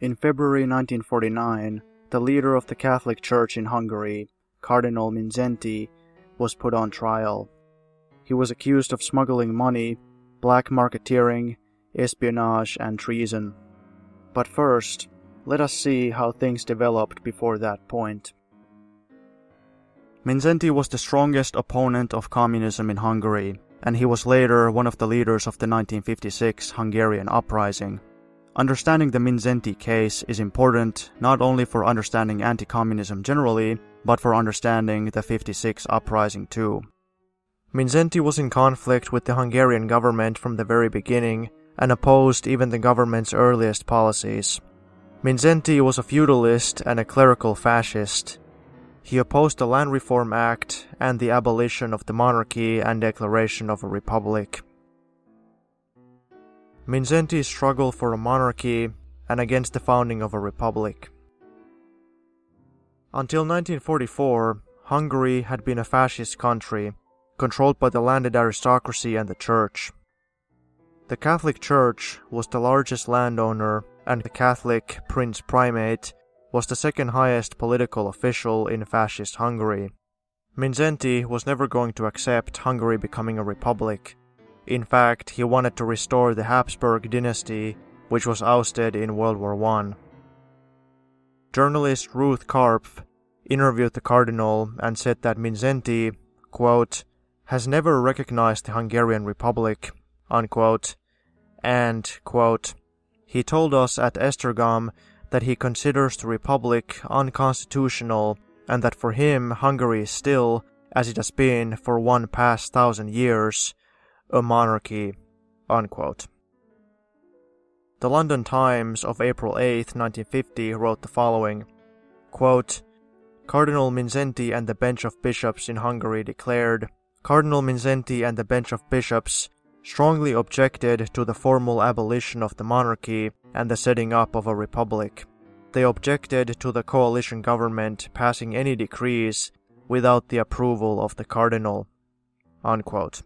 In February 1949, the leader of the Catholic Church in Hungary, Cardinal Mindszenty, was put on trial. He was accused of smuggling money, black marketeering, espionage, and treason. But first, let us see how things developed before that point. Mindszenty was the strongest opponent of communism in Hungary, and he was later one of the leaders of the 1956 Hungarian uprising. Understanding the Mindszenty case is important not only for understanding anti communism generally, but for understanding the 56 uprising too. Mindszenty was in conflict with the Hungarian government from the very beginning and opposed even the government's earliest policies. Mindszenty was a feudalist and a clerical fascist. He opposed the Land Reform Act and the abolition of the monarchy and declaration of a republic. Mindszenty's struggle for a monarchy and against the founding of a republic. Until 1944, Hungary had been a fascist country, controlled by the landed aristocracy and the church. The Catholic Church was the largest landowner, and the Catholic Prince Primate was the second highest political official in fascist Hungary. Mindszenty was never going to accept Hungary becoming a republic. In fact, he wanted to restore the Habsburg dynasty, which was ousted in World War I. Journalist Ruth Karpf interviewed the cardinal and said that Mindszenty, quote, has never recognized the Hungarian Republic, unquote, and, quote, he told us at Esztergom that he considers the Republic unconstitutional and that for him Hungary is still, as it has been for one past thousand years, a monarchy, unquote. The London Times of April 8, 1950 wrote the following quote, Cardinal Mindszenty and the bench of bishops in Hungary declared Cardinal Mindszenty and the bench of bishops strongly objected to the formal abolition of the monarchy and the setting up of a republic. They objected to the coalition government passing any decrees without the approval of the cardinal. Unquote.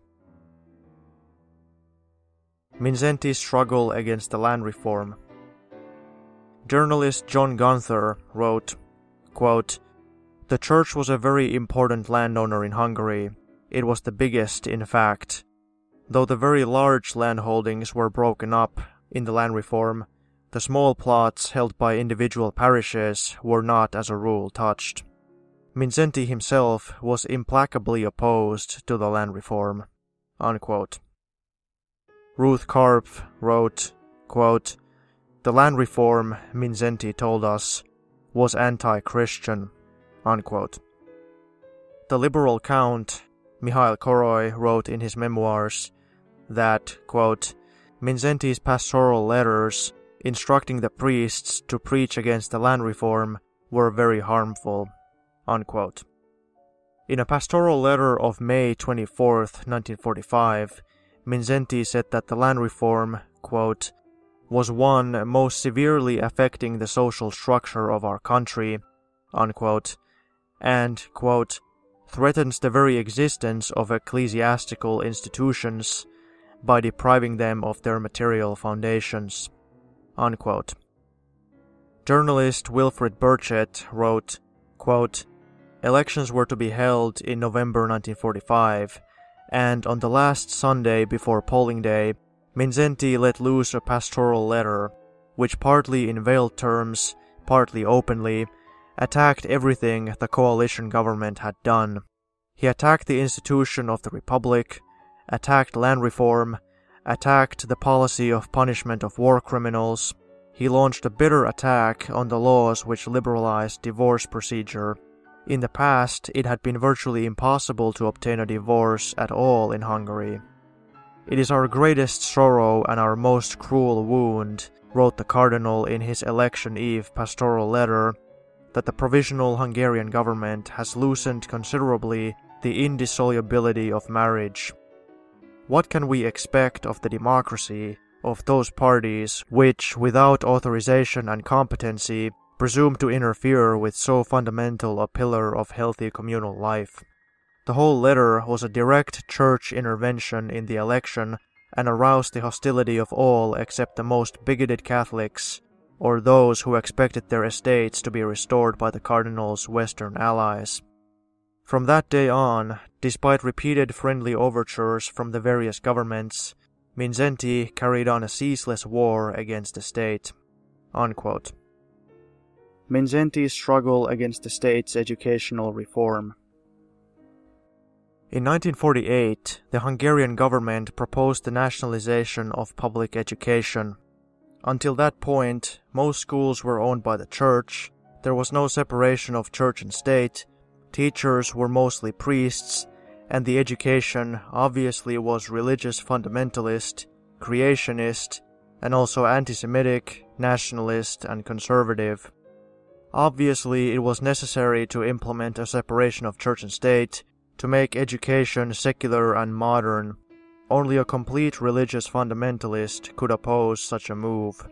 Mindszenty's struggle against the land reform. Journalist John Gunther wrote, quote, The church was a very important landowner in Hungary. It was the biggest, in fact. Though the very large landholdings were broken up in the land reform, the small plots held by individual parishes were not as a rule touched. Mindszenty himself was implacably opposed to the land reform. Unquote. Ruth Karpf wrote, quote, The land reform, Mindszenty told us, was anti-Christian. Unquote. The liberal count, Mihail Karolyi, wrote in his memoirs that, quote, Mindszenty's pastoral letters instructing the priests to preach against the land reform were very harmful. Unquote. In a pastoral letter of May 24, 1945, Mindszenty said that the land reform, quote, was one most severely affecting the social structure of our country, unquote, and, quote, threatens the very existence of ecclesiastical institutions by depriving them of their material foundations. Unquote. Journalist Wilfred Burchett wrote, quote, Elections were to be held in November 1945, and on the last Sunday before polling day, Mindszenty let loose a pastoral letter, which partly in veiled terms, partly openly, attacked everything the coalition government had done. He attacked the institution of the Republic, attacked land reform, attacked the policy of punishment of war criminals. He launched a bitter attack on the laws which liberalized divorce procedure in the past, it had been virtually impossible to obtain a divorce at all in Hungary. It is our greatest sorrow and our most cruel wound, wrote the Cardinal in his election eve pastoral letter, that the provisional Hungarian government has loosened considerably the indissolubility of marriage. What can we expect of the democracy of those parties which, without authorization and competency, presume to interfere with so fundamental a pillar of healthy communal life. The whole letter was a direct church intervention in the election and aroused the hostility of all except the most bigoted Catholics, or those who expected their estates to be restored by the cardinal's Western allies. From that day on, despite repeated friendly overtures from the various governments, Mindszenty carried on a ceaseless war against the state. Unquote. Mindszenty's struggle against the state's educational reform. In 1948, the Hungarian government proposed the nationalization of public education. Until that point, most schools were owned by the church, there was no separation of church and state, teachers were mostly priests, and the education obviously was religious fundamentalist, creationist, and also anti Semitic, nationalist, and conservative. Obviously, it was necessary to implement a separation of church and state to make education secular and modern. Only a complete religious fundamentalist could oppose such a move.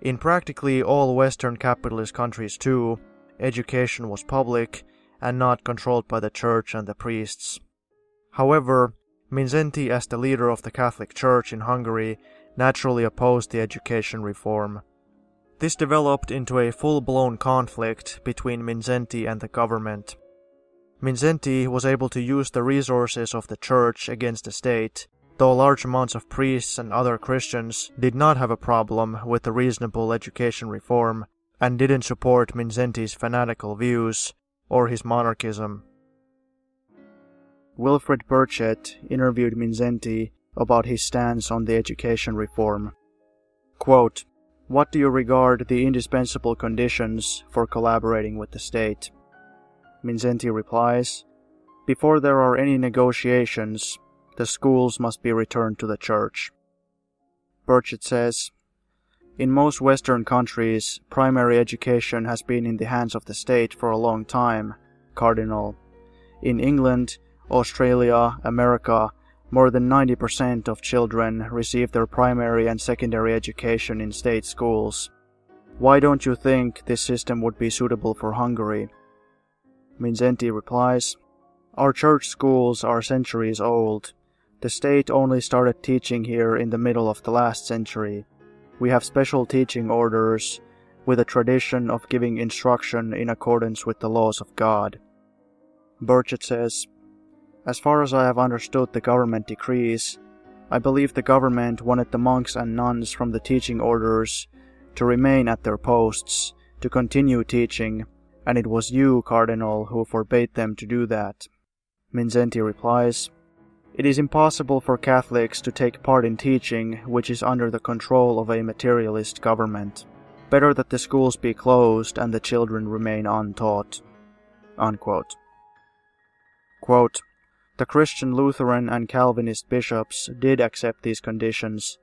In practically all Western capitalist countries, too, education was public and not controlled by the church and the priests. However, Mindszenty, as the leader of the Catholic Church in Hungary, naturally opposed the education reform. This developed into a full blown conflict between Mindszenty and the government. Mindszenty was able to use the resources of the church against the state, though large amounts of priests and other Christians did not have a problem with the reasonable education reform and didn't support Mindszenty's fanatical views or his monarchism. Wilfred Burchett interviewed Mindszenty about his stance on the education reform. Quote, What do you regard the indispensable conditions for collaborating with the state? Mindszenty replies, Before there are any negotiations, the schools must be returned to the church. Burchett says, In most Western countries, primary education has been in the hands of the state for a long time, Cardinal. In England, Australia, America, more than 90% of children receive their primary and secondary education in state schools. Why don't you think this system would be suitable for Hungary? Mindszenty replies, Our church schools are centuries old. The state only started teaching here in the middle of the last century. We have special teaching orders with a tradition of giving instruction in accordance with the laws of God. Burchett says, As far as I have understood the government decrees, I believe the government wanted the monks and nuns from the teaching orders to remain at their posts, to continue teaching, and it was you, Cardinal, who forbade them to do that. Mindszenty replies, It is impossible for Catholics to take part in teaching which is under the control of a materialist government. Better that the schools be closed and the children remain untaught. Unquote. Quote, the Christian Lutheran and Calvinist bishops did accept these conditions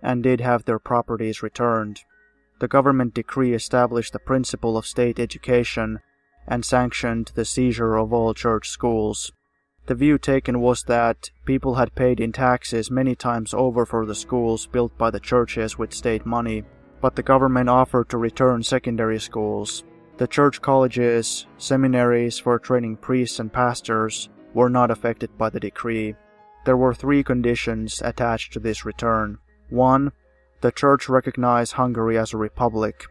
and did have their properties returned the government decree established the principle of state education and sanctioned the seizure of all church schools. The view taken was that people had paid in taxes many times over for the schools built by the churches with state money, but the government offered to return secondary schools. The church colleges, seminaries for training priests and pastors were not affected by the decree. There were three conditions attached to this return. 1 the Church recognized Hungary as a republic.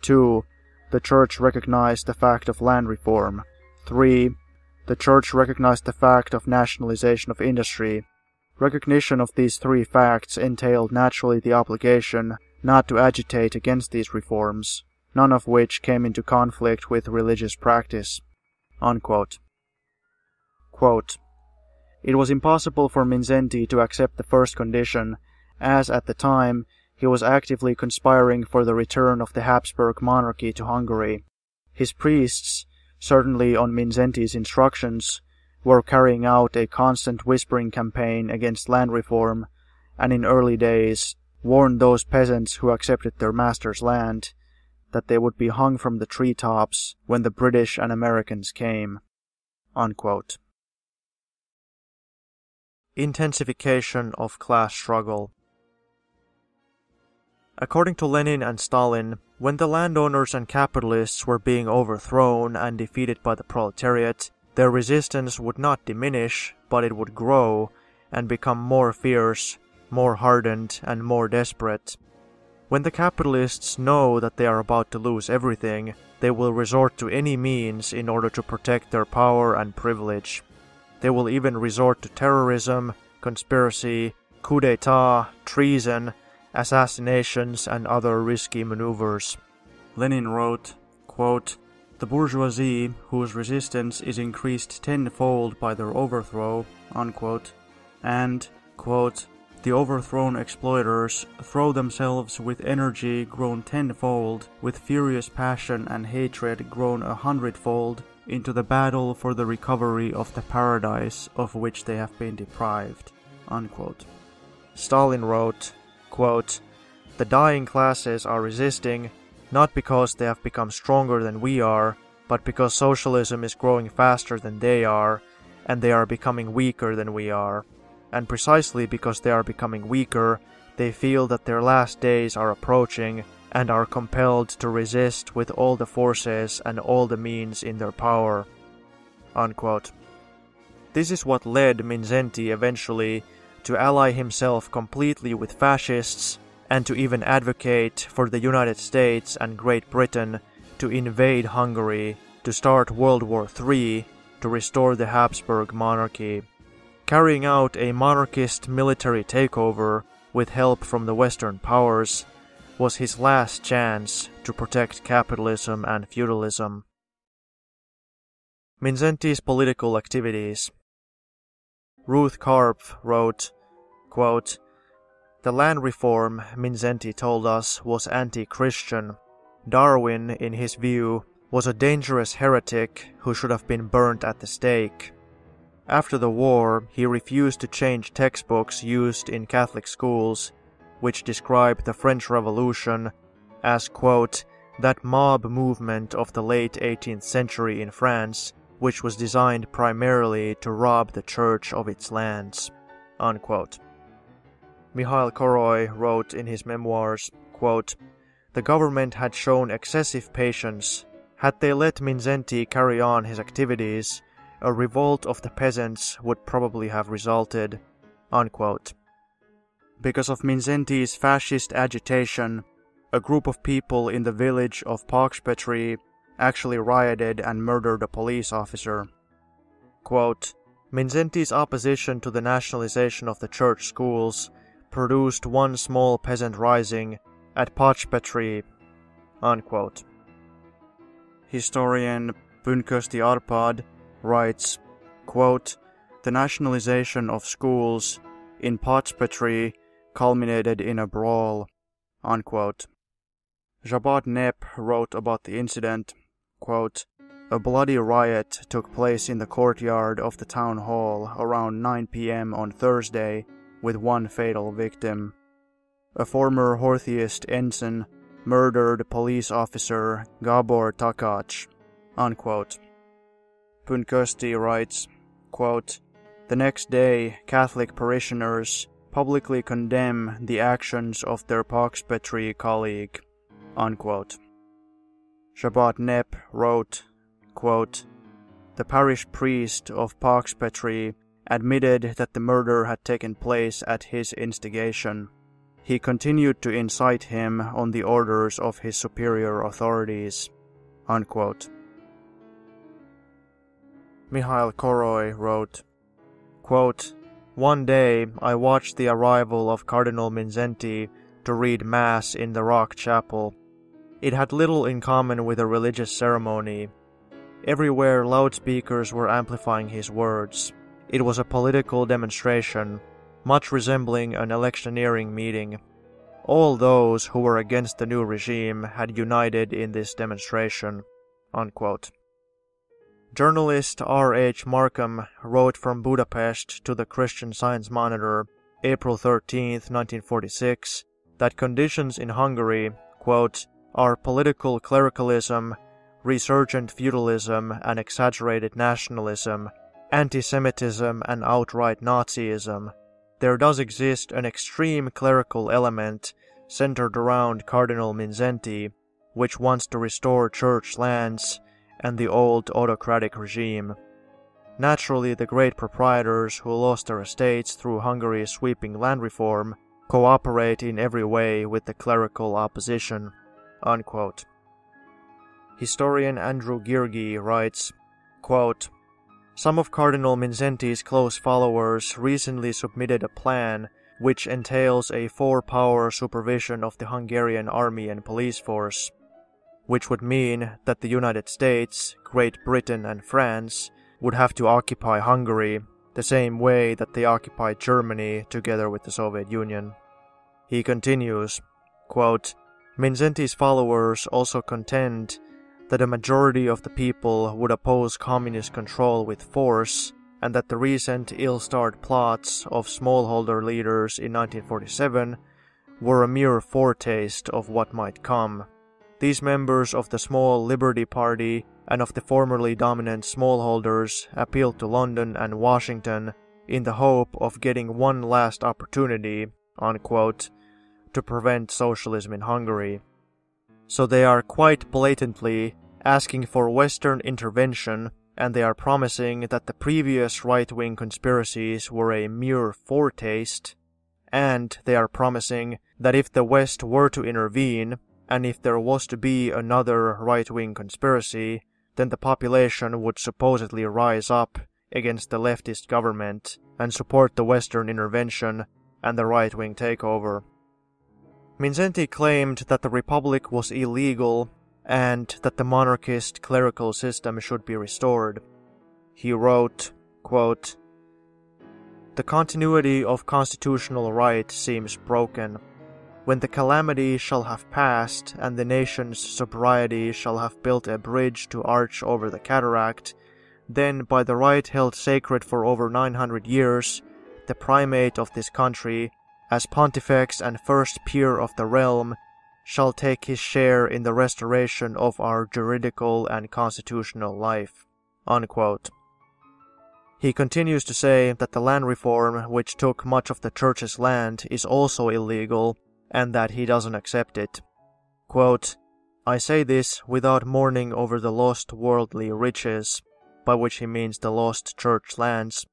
2. The Church recognized the fact of land reform. 3. The Church recognized the fact of nationalization of industry. Recognition of these three facts entailed naturally the obligation not to agitate against these reforms, none of which came into conflict with religious practice. Unquote. Quote, it was impossible for Mindszenty to accept the first condition, as at the time he was actively conspiring for the return of the Habsburg monarchy to Hungary. His priests, certainly on Mindszenty's instructions, were carrying out a constant whispering campaign against land reform, and in early days warned those peasants who accepted their master's land that they would be hung from the tree tops when the British and Americans came. Unquote. Intensification of class struggle. According to Lenin and Stalin, when the landowners and capitalists were being overthrown and defeated by the proletariat, their resistance would not diminish, but it would grow and become more fierce, more hardened, and more desperate. When the capitalists know that they are about to lose everything, they will resort to any means in order to protect their power and privilege. They will even resort to terrorism, conspiracy, coup d'etat, treason, assassinations, and other risky maneuvers. Lenin wrote, quote, The bourgeoisie, whose resistance is increased tenfold by their overthrow, unquote, and, quote, the overthrown exploiters throw themselves with energy grown tenfold, with furious passion and hatred grown a hundredfold, into the battle for the recovery of the paradise of which they have been deprived. Unquote. Stalin wrote, quote, The dying classes are resisting, not because they have become stronger than we are, but because socialism is growing faster than they are, and they are becoming weaker than we are and precisely because they are becoming weaker, they feel that their last days are approaching and are compelled to resist with all the forces and all the means in their power. Unquote. This is what led Mindszenty eventually to ally himself completely with fascists and to even advocate for the United States and Great Britain to invade Hungary to start World War III to restore the Habsburg monarchy carrying out a monarchist military takeover with help from the Western powers was his last chance to protect capitalism and feudalism. Mindszenty's political activities. Ruth Karpf wrote, quote, The land reform, Mindszenty told us, was anti Christian. Darwin, in his view, was a dangerous heretic who should have been burnt at the stake. After the war, he refused to change textbooks used in Catholic schools, which described the French Revolution as, quote, that mob movement of the late 18th century in France, which was designed primarily to rob the church of its lands. Unquote. Mikhail Karolyi wrote in his memoirs, quote, The government had shown excessive patience. Had they let Mindszenty carry on his activities, a revolt of the peasants would probably have resulted. Unquote. Because of Mindszenty's fascist agitation, a group of people in the village of Pócspetri actually rioted and murdered a police officer. Quote, Mindszenty's opposition to the nationalization of the church schools produced one small peasant rising at Pócspetri. Unquote. Historian Pünkösti Árpád writes, quote, The nationalization of schools in Pócspetri culminated in a brawl. Unquote. Szabad Nép wrote about the incident, quote, A bloody riot took place in the courtyard of the town hall around 9 p.m. on Thursday with one fatal victim. A former Horthyist ensign murdered police officer Gabor Takács. Unquote. Pünkösti writes, quote, The next day, Catholic parishioners publicly condemn the actions of their Pócspetri colleague. Unquote. Szabad Nép wrote, quote, The parish priest of Pócspetri admitted that the murder had taken place at his instigation. He continued to incite him on the orders of his superior authorities. Unquote. Mikhail Karolyi wrote, quote, One day I watched the arrival of Cardinal Mindszenty to read Mass in the Rock Chapel. It had little in common with a religious ceremony. Everywhere loudspeakers were amplifying his words. It was a political demonstration, much resembling an electioneering meeting. All those who were against the new regime had united in this demonstration. Unquote. Journalist R. H. Markham wrote from Budapest to the Christian Science Monitor, April 13, 1946, that conditions in Hungary, quote, are political clericalism, resurgent feudalism and exaggerated nationalism, anti Semitism and outright Nazism. There does exist an extreme clerical element centered around Cardinal Mindszenty, which wants to restore church lands and the old autocratic regime. Naturally, the great proprietors who lost their estates through Hungary's sweeping land reform cooperate in every way with the clerical opposition. Unquote. Historian Andrew Gyorgy writes, quote, Some of Cardinal Mindszenty's close followers recently submitted a plan which entails a four-power supervision of the Hungarian army and police force, which would mean that the United States, Great Britain and France would have to occupy Hungary the same way that they occupied Germany together with the Soviet Union. He continues, quote, followers also contend that a majority of the people would oppose communist control with force and that the recent ill-starred plots of smallholder leaders in 1947 were a mere foretaste of what might come. These members of the small Liberty Party and of the formerly dominant smallholders appealed to London and Washington in the hope of getting one last opportunity, unquote, to prevent socialism in Hungary. So they are quite blatantly asking for Western intervention and they are promising that the previous right wing conspiracies were a mere foretaste, and they are promising that if the West were to intervene, and if there was to be another right wing conspiracy, then the population would supposedly rise up against the leftist government and support the Western intervention and the right wing takeover. Mindszenty claimed that the Republic was illegal and that the monarchist clerical system should be restored. He wrote, quote, The continuity of constitutional right seems broken. When the calamity shall have passed, and the nation's sobriety shall have built a bridge to arch over the cataract, then by the right held sacred for over 900 years, the primate of this country, as pontifex and first peer of the realm, shall take his share in the restoration of our juridical and constitutional life. Unquote. He continues to say that the land reform, which took much of the church's land, is also illegal and that he doesn't accept it. Quote, I say this without mourning over the lost worldly riches, by which he means the lost church lands.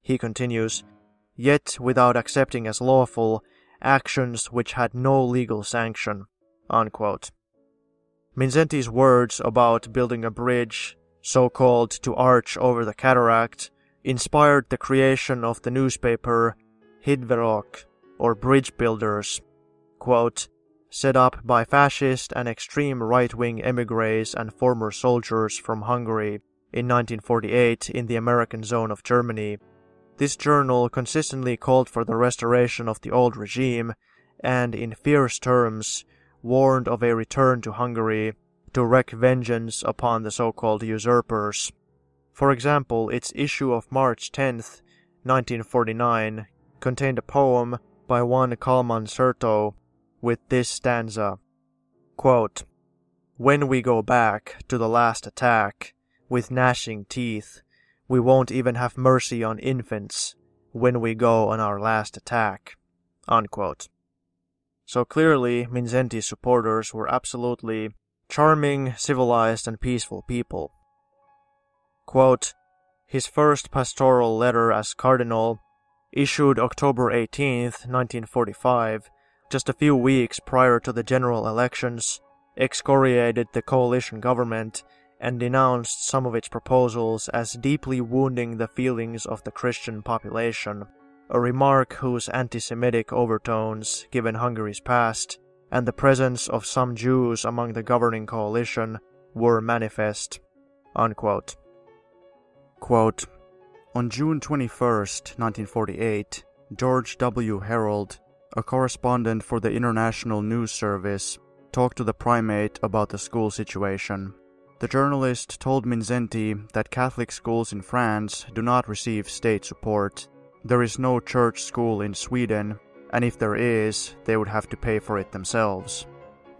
He continues, yet without accepting as lawful actions which had no legal sanction. Unquote. Mindszenty's words about building a bridge, so called to arch over the cataract, inspired the creation of the newspaper Hídverők, or Bridge Builders, quote, set up by fascist and extreme right-wing emigres and former soldiers from Hungary in 1948 in the American zone of Germany. This journal consistently called for the restoration of the old regime and, in fierce terms, warned of a return to Hungary to wreak vengeance upon the so-called usurpers. For example, its issue of March 10, 1949, contained a poem by one Kalman Serto with this stanza Quote, When we go back to the last attack, with gnashing teeth, we won't even have mercy on infants when we go on our last attack. Unquote. So clearly, Mindszenty's supporters were absolutely charming, civilized, and peaceful people. Quote, his first pastoral letter as cardinal, issued October 18, 1945, just a few weeks prior to the general elections, excoriated the coalition government and denounced some of its proposals as deeply wounding the feelings of the Christian population, a remark whose anti-Semitic overtones, given Hungary's past, and the presence of some Jews among the governing coalition, were manifest. Unquote. Quote, On June 21, 1948, George W. Herold, a correspondent for the International News Service, talked to the primate about the school situation. The journalist told Mindszenty that Catholic schools in France do not receive state support. There is no church school in Sweden, and if there is, they would have to pay for it themselves.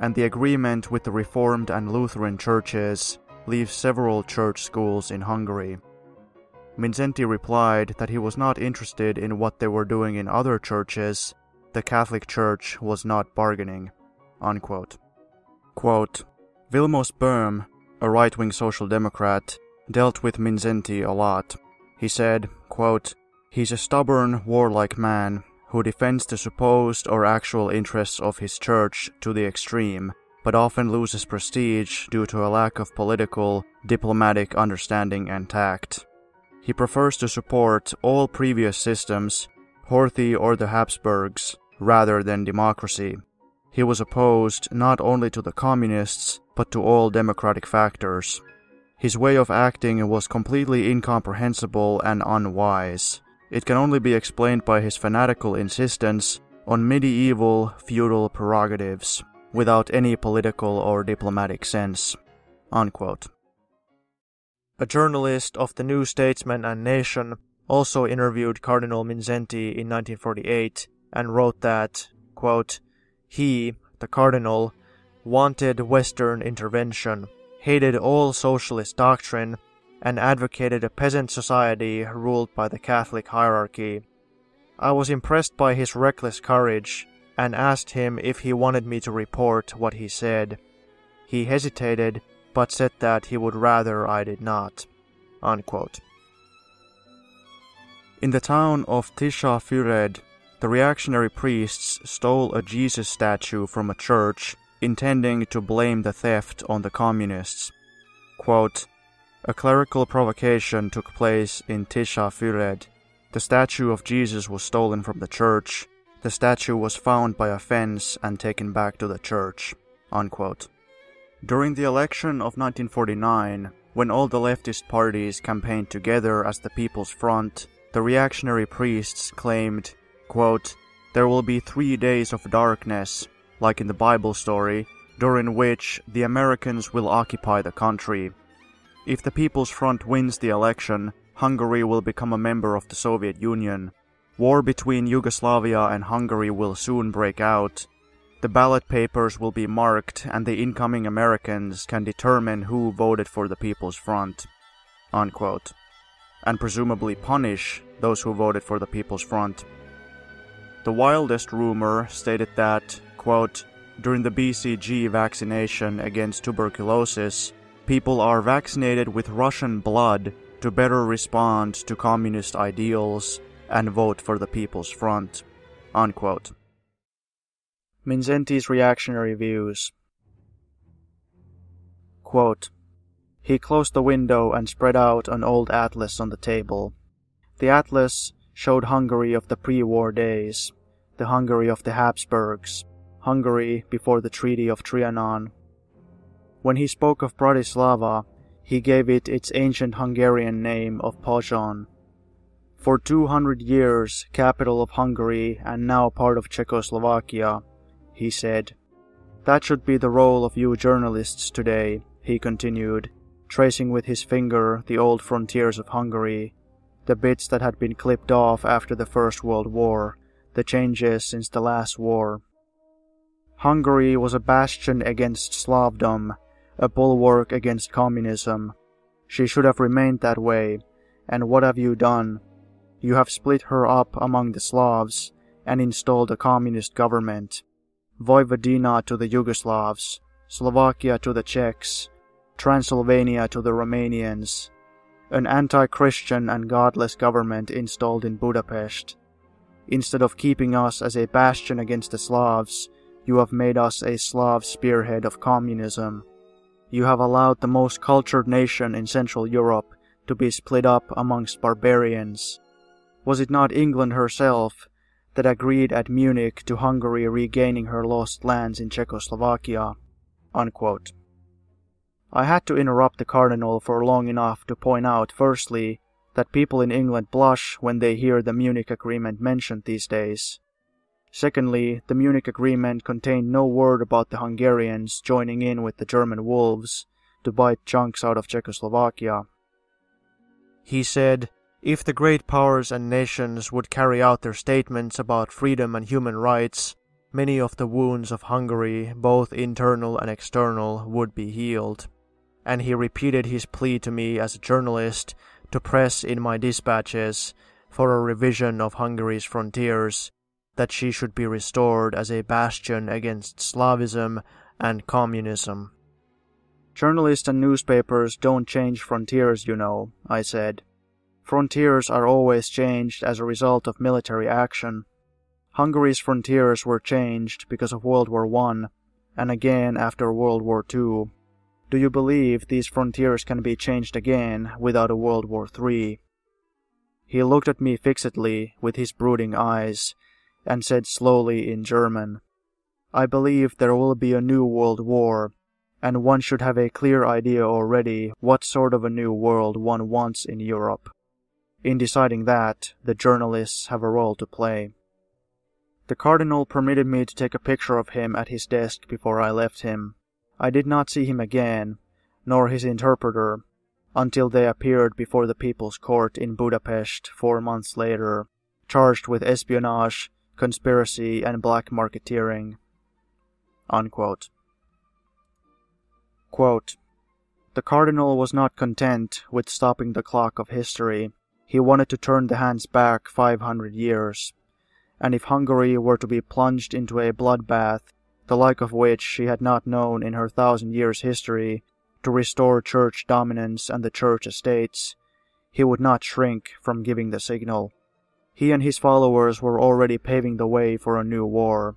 And the agreement with the Reformed and Lutheran churches leaves several church schools in Hungary. Mindszenty replied that he was not interested in what they were doing in other churches the Catholic Church was not bargaining. Unquote. Quote, Vilmos Böhm, a right-wing social democrat, dealt with Mindszenty a lot. He said, quote, He's a stubborn, warlike man who defends the supposed or actual interests of his church to the extreme, but often loses prestige due to a lack of political, diplomatic understanding and tact. He prefers to support all previous systems, Horthy or the Habsburgs, rather than democracy. He was opposed not only to the communists, but to all democratic factors. His way of acting was completely incomprehensible and unwise. It can only be explained by his fanatical insistence on medieval feudal prerogatives, without any political or diplomatic sense. Unquote. A journalist of the New Statesman and Nation also interviewed Cardinal Mindszenty in 1948 and wrote that, quote, he, the cardinal, wanted Western intervention, hated all socialist doctrine, and advocated a peasant society ruled by the Catholic hierarchy. I was impressed by his reckless courage and asked him if he wanted me to report what he said. He hesitated, but said that he would rather I did not. Unquote. In the town of Tisza the reactionary priests stole a Jesus statue from a church, intending to blame the theft on the communists. Quote, a clerical provocation took place in Tisza The statue of Jesus was stolen from the church. The statue was found by a fence and taken back to the church. Unquote. During the election of 1949, when all the leftist parties campaigned together as the People's Front, the reactionary priests claimed quote, There will be three days of darkness, like in the Bible story, during which the Americans will occupy the country. If the People's Front wins the election, Hungary will become a member of the Soviet Union. War between Yugoslavia and Hungary will soon break out. The ballot papers will be marked, and the incoming Americans can determine who voted for the People's Front. Unquote. And presumably punish those who voted for the People's Front. The wildest rumor stated that, quote, during the BCG vaccination against tuberculosis, people are vaccinated with Russian blood to better respond to communist ideals and vote for the People's Front. Unquote. Mindszenty's reactionary views. Quote, he closed the window and spread out an old atlas on the table. The atlas showed Hungary of the pre-war days, the Hungary of the Habsburgs, Hungary before the Treaty of Trianon. When he spoke of Bratislava, he gave it its ancient Hungarian name of Pozsony. For 200 years, capital of Hungary and now part of Czechoslovakia, he said. That should be the role of you journalists today, he continued, tracing with his finger the old frontiers of Hungary the bits that had been clipped off after the First World War, the changes since the last war. Hungary was a bastion against Slavdom, a bulwark against communism. She should have remained that way, and what have you done? You have split her up among the Slavs and installed a communist government. Vojvodina to the Yugoslavs, Slovakia to the Czechs, Transylvania to the Romanians, an anti-Christian and godless government installed in Budapest. Instead of keeping us as a bastion against the Slavs, you have made us a Slav spearhead of communism. You have allowed the most cultured nation in Central Europe to be split up amongst barbarians. Was it not England herself that agreed at Munich to Hungary regaining her lost lands in Czechoslovakia? Unquote. I had to interrupt the Cardinal for long enough to point out, firstly, that people in England blush when they hear the Munich Agreement mentioned these days. Secondly, the Munich Agreement contained no word about the Hungarians joining in with the German wolves to bite chunks out of Czechoslovakia. He said, if the great powers and nations would carry out their statements about freedom and human rights, many of the wounds of Hungary, both internal and external, would be healed and he repeated his plea to me as a journalist to press in my dispatches for a revision of Hungary's frontiers, that she should be restored as a bastion against Slavism and communism. Journalists and newspapers don't change frontiers, you know, I said. Frontiers are always changed as a result of military action. Hungary's frontiers were changed because of World War I, and again after World War II. Do you believe these frontiers can be changed again without a World War III? He looked at me fixedly with his brooding eyes, and said slowly in German, I believe there will be a new world war, and one should have a clear idea already what sort of a new world one wants in Europe. In deciding that, the journalists have a role to play. The Cardinal permitted me to take a picture of him at his desk before I left him. I did not see him again, nor his interpreter, until they appeared before the People's Court in Budapest four months later, charged with espionage, conspiracy, and black marketeering. Unquote. Quote, the Cardinal was not content with stopping the clock of history. He wanted to turn the hands back 500 years. And if Hungary were to be plunged into a bloodbath, the like of which she had not known in her thousand years' history, to restore church dominance and the church estates, he would not shrink from giving the signal. He and his followers were already paving the way for a new war.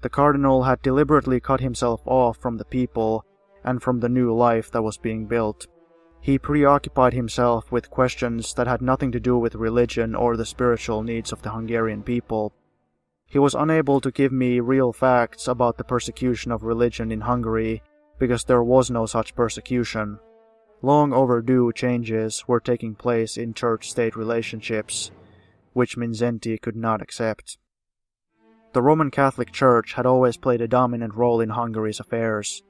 The cardinal had deliberately cut himself off from the people and from the new life that was being built. He preoccupied himself with questions that had nothing to do with religion or the spiritual needs of the Hungarian people. He was unable to give me real facts about the persecution of religion in Hungary because there was no such persecution. Long overdue changes were taking place in church state relationships, which Mindszenty could not accept. The Roman Catholic Church had always played a dominant role in Hungary's affairs.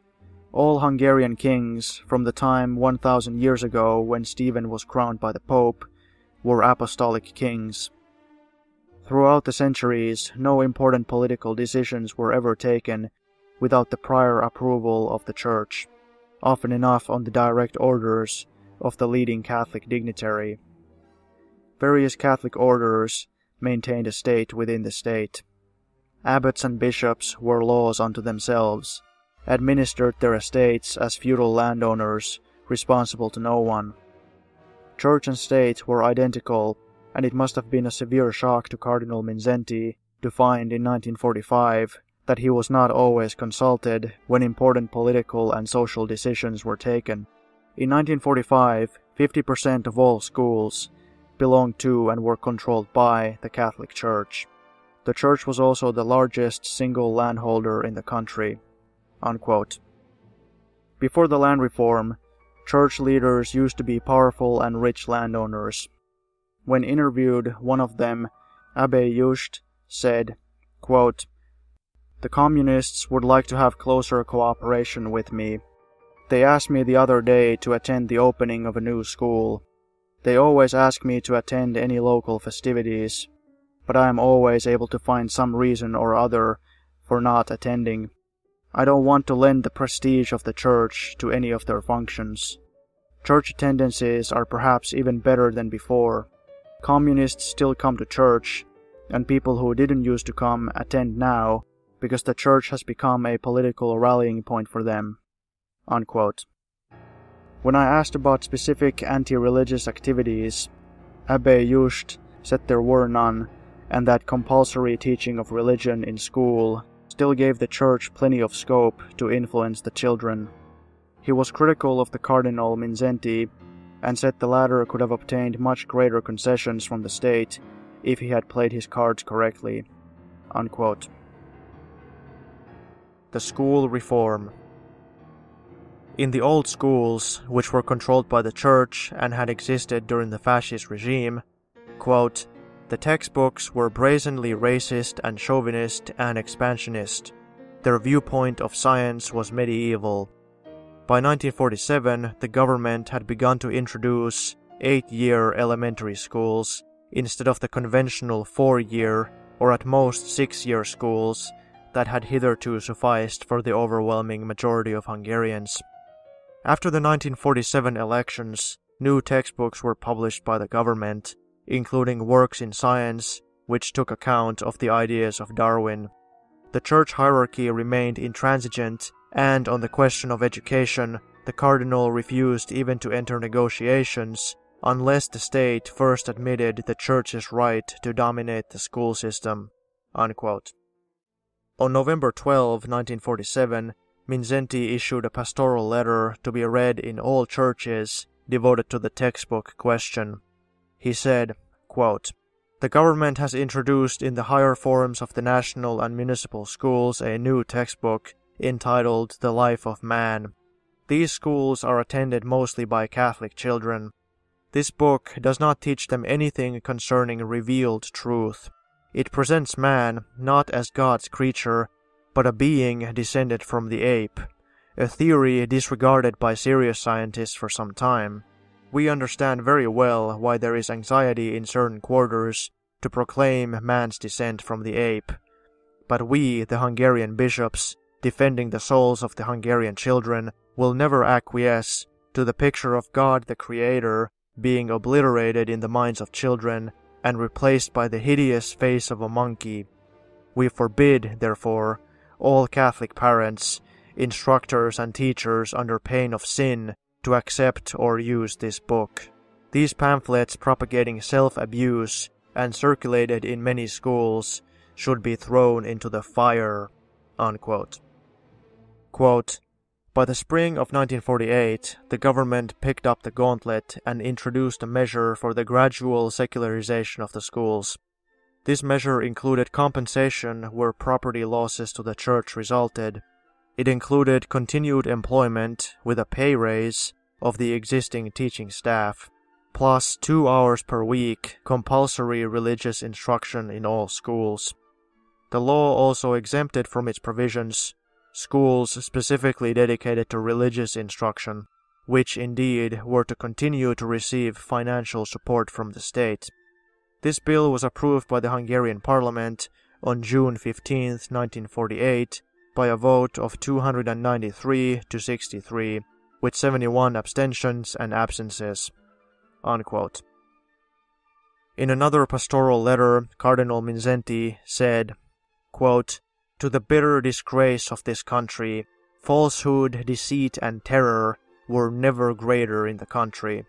All Hungarian kings, from the time 1000 years ago when Stephen was crowned by the Pope, were apostolic kings. Throughout the centuries, no important political decisions were ever taken without the prior approval of the Church, often enough on the direct orders of the leading Catholic dignitary. Various Catholic orders maintained a state within the state. Abbots and bishops were laws unto themselves, administered their estates as feudal landowners, responsible to no one. Church and state were identical, and it must have been a severe shock to Cardinal Mindszenty to find in 1945 that he was not always consulted when important political and social decisions were taken. In 1945, 50% of all schools belonged to and were controlled by the Catholic Church. The church was also the largest single landholder in the country. Unquote. Before the land reform, church leaders used to be powerful and rich landowners. When interviewed, one of them, Abbe Just, said, quote, The communists would like to have closer cooperation with me. They asked me the other day to attend the opening of a new school. They always ask me to attend any local festivities, but I am always able to find some reason or other for not attending. I don't want to lend the prestige of the church to any of their functions. Church attendances are perhaps even better than before. Communists still come to church, and people who didn't used to come attend now because the church has become a political rallying point for them. Unquote. When I asked about specific anti religious activities, Abbe Just said there were none, and that compulsory teaching of religion in school still gave the church plenty of scope to influence the children. He was critical of the Cardinal Mindszenty and said the latter could have obtained much greater concessions from the state if he had played his cards correctly. Unquote. The School Reform In the old schools, which were controlled by the church and had existed during the fascist regime, quote, the textbooks were brazenly racist and chauvinist and expansionist. Their viewpoint of science was medieval. By 1947, the government had begun to introduce eight year elementary schools instead of the conventional four year or at most six year schools that had hitherto sufficed for the overwhelming majority of Hungarians. After the 1947 elections, new textbooks were published by the government including works in science which took account of the ideas of Darwin. The church hierarchy remained intransigent, and on the question of education, the cardinal refused even to enter negotiations unless the state first admitted the church's right to dominate the school system. Unquote. On November 12, 1947, Mindszenty issued a pastoral letter to be read in all churches devoted to the textbook question. He said, quote, The government has introduced in the higher forms of the national and municipal schools a new textbook entitled The Life of Man. These schools are attended mostly by Catholic children. This book does not teach them anything concerning revealed truth. It presents man not as God's creature, but a being descended from the ape, a theory disregarded by serious scientists for some time. We understand very well why there is anxiety in certain quarters to proclaim man's descent from the ape. But we, the Hungarian bishops, defending the souls of the Hungarian children, will never acquiesce to the picture of God the Creator being obliterated in the minds of children and replaced by the hideous face of a monkey. We forbid, therefore, all Catholic parents, instructors, and teachers under pain of sin to accept or use this book. These pamphlets propagating self abuse and circulated in many schools should be thrown into the fire. Unquote. Quote, by the spring of 1948, the government picked up the gauntlet and introduced a measure for the gradual secularization of the schools. This measure included compensation where property losses to the church resulted. It included continued employment with a pay raise of the existing teaching staff, plus two hours per week compulsory religious instruction in all schools. The law also exempted from its provisions schools specifically dedicated to religious instruction, which indeed were to continue to receive financial support from the state. This bill was approved by the Hungarian parliament on June 15, 1948, by a vote of 293 to 63, with 71 abstentions and absences. Unquote. In another pastoral letter, Cardinal Mindszenty said, quote, to the bitter disgrace of this country, falsehood, deceit, and terror were never greater in the country.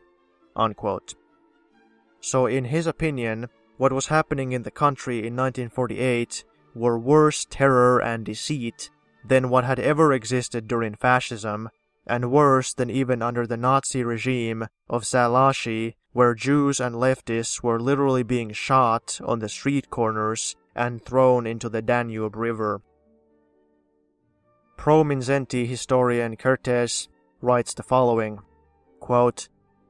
Unquote. So, in his opinion, what was happening in the country in 1948 were worse terror and deceit than what had ever existed during fascism, and worse than even under the Nazi regime of Szálasi, where Jews and leftists were literally being shot on the street corners and thrown into the Danube River. Pro Mindszenty historian Kertész writes the following quote,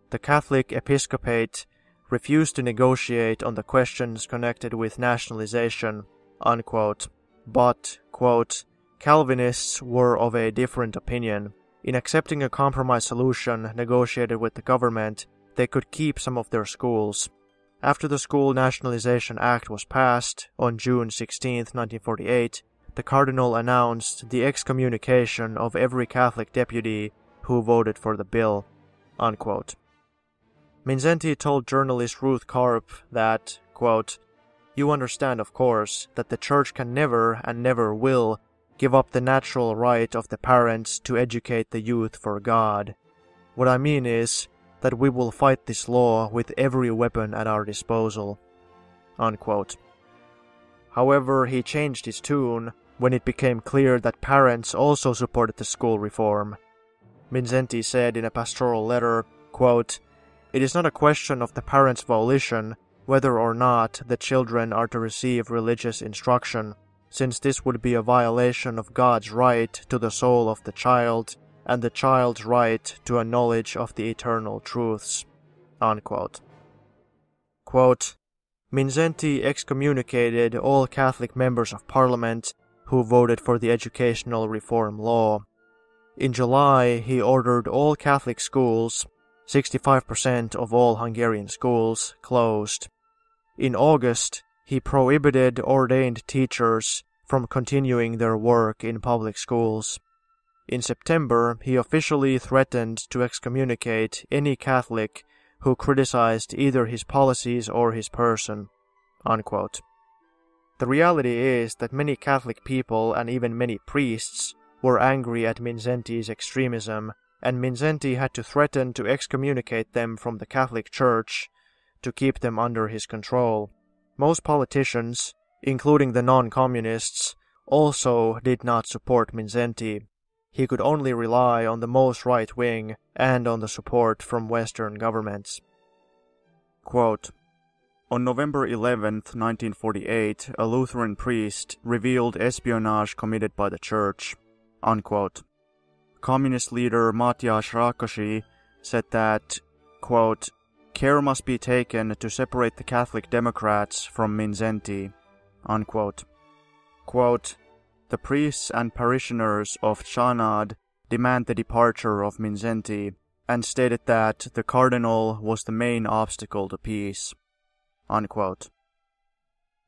The Catholic episcopate refused to negotiate on the questions connected with nationalization, unquote, but, quote, Calvinists were of a different opinion. In accepting a compromise solution negotiated with the government, they could keep some of their schools, after the School Nationalization Act was passed on June 16, 1948, the Cardinal announced the excommunication of every Catholic deputy who voted for the bill. Unquote. Mindszenty told journalist Ruth Karpf that, quote, You understand, of course, that the Church can never and never will give up the natural right of the parents to educate the youth for God. What I mean is, that we will fight this law with every weapon at our disposal. Unquote. However, he changed his tune when it became clear that parents also supported the school reform. Mindszenty said in a pastoral letter, quote, It is not a question of the parents' volition whether or not the children are to receive religious instruction, since this would be a violation of God's right to the soul of the child and the child's right to a knowledge of the eternal truths. Unquote. Quote, Mindszenty excommunicated all Catholic members of parliament who voted for the educational reform law. In July, he ordered all Catholic schools, 65% of all Hungarian schools, closed. In August, he prohibited ordained teachers from continuing their work in public schools. In September, he officially threatened to excommunicate any Catholic who criticized either his policies or his person. Unquote. The reality is that many Catholic people and even many priests were angry at Mindszenty's extremism, and Mindszenty had to threaten to excommunicate them from the Catholic Church to keep them under his control. Most politicians, including the non-communists, also did not support Mindszenty. He could only rely on the most right wing and on the support from Western governments. Quote, on November 11, 1948, a Lutheran priest revealed espionage committed by the church. Unquote. Communist leader Matyas Rákosi said that, quote, care must be taken to separate the Catholic Democrats from Mindszenty. Unquote. Quote, the priests and parishioners of Chanad demand the departure of Mindszenty and stated that the cardinal was the main obstacle to peace. Unquote.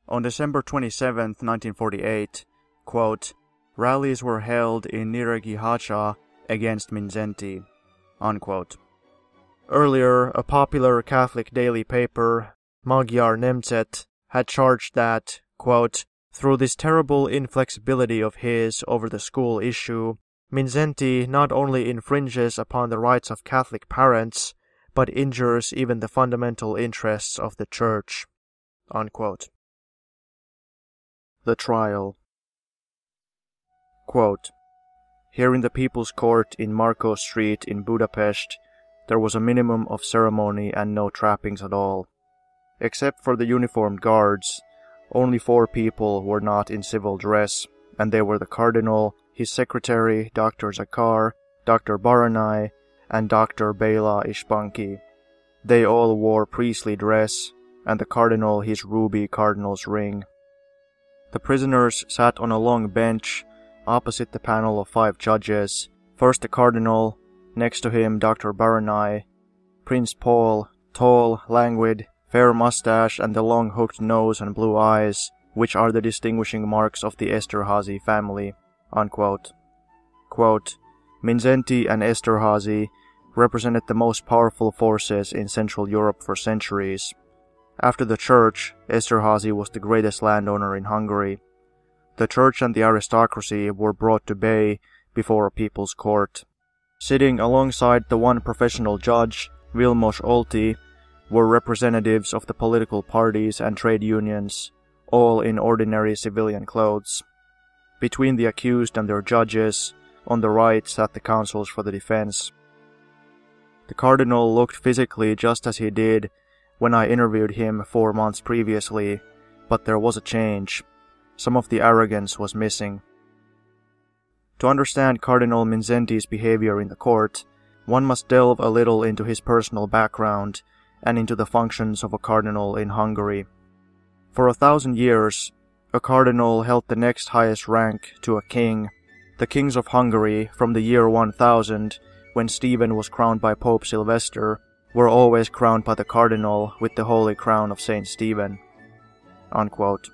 On December 27, 1948, quote, rallies were held in Nyíregyháza against Mindszenty. Unquote. Earlier, a popular Catholic daily paper, Magyar Nemzet, had charged that, quote, through this terrible inflexibility of his over the school issue, Mindszenty not only infringes upon the rights of Catholic parents, but injures even the fundamental interests of the Church. Unquote. The Trial Quote, Here in the People's Court in Marco Street in Budapest, there was a minimum of ceremony and no trappings at all. Except for the uniformed guards, only four people were not in civil dress, and they were the cardinal, his secretary, Dr. Zakar, Dr. Baranyi, and Dr. Bela Ispanki. They all wore priestly dress, and the cardinal his ruby cardinal's ring. The prisoners sat on a long bench opposite the panel of five judges, first the cardinal, next to him Dr. Baranyi, Prince Paul, tall, languid, fair mustache and the long hooked nose and blue eyes, which are the distinguishing marks of the Esterhazy family. Unquote. Quote, Mindszenty and Esterhazy represented the most powerful forces in Central Europe for centuries. After the church, Esterhazy was the greatest landowner in Hungary. The church and the aristocracy were brought to bay before a people's court. Sitting alongside the one professional judge, Vilmos Olti, were representatives of the political parties and trade unions, all in ordinary civilian clothes. Between the accused and their judges, on the right sat the counsels for the defense. The cardinal looked physically just as he did when I interviewed him four months previously, but there was a change. Some of the arrogance was missing. To understand Cardinal Mindszenty's behavior in the court, one must delve a little into his personal background and into the functions of a cardinal in Hungary. For a thousand years, a cardinal held the next highest rank to a king. The kings of Hungary, from the year 1000, when Stephen was crowned by Pope Sylvester, were always crowned by the cardinal with the holy crown of Saint Stephen. Unquote.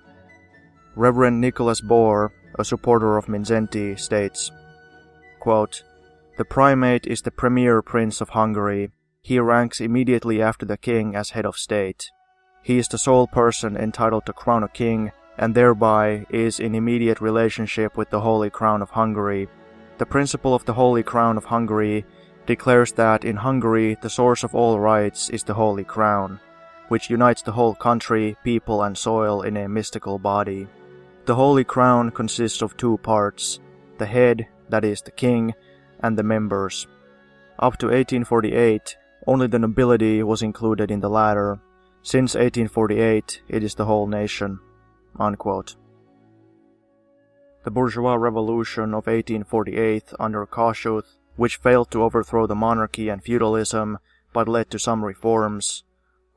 Reverend Nicholas Boer, a supporter of Mindszenty, states, quote, The primate is the premier prince of Hungary. He ranks immediately after the king as head of state. He is the sole person entitled to crown a king and thereby is in immediate relationship with the Holy Crown of Hungary. The principle of the Holy Crown of Hungary declares that in Hungary the source of all rights is the Holy Crown, which unites the whole country, people, and soil in a mystical body. The Holy Crown consists of two parts the head, that is, the king, and the members. Up to 1848, only the nobility was included in the latter. Since 1848, it is the whole nation. Unquote. The bourgeois revolution of 1848 under Kossuth which failed to overthrow the monarchy and feudalism, but led to some reforms,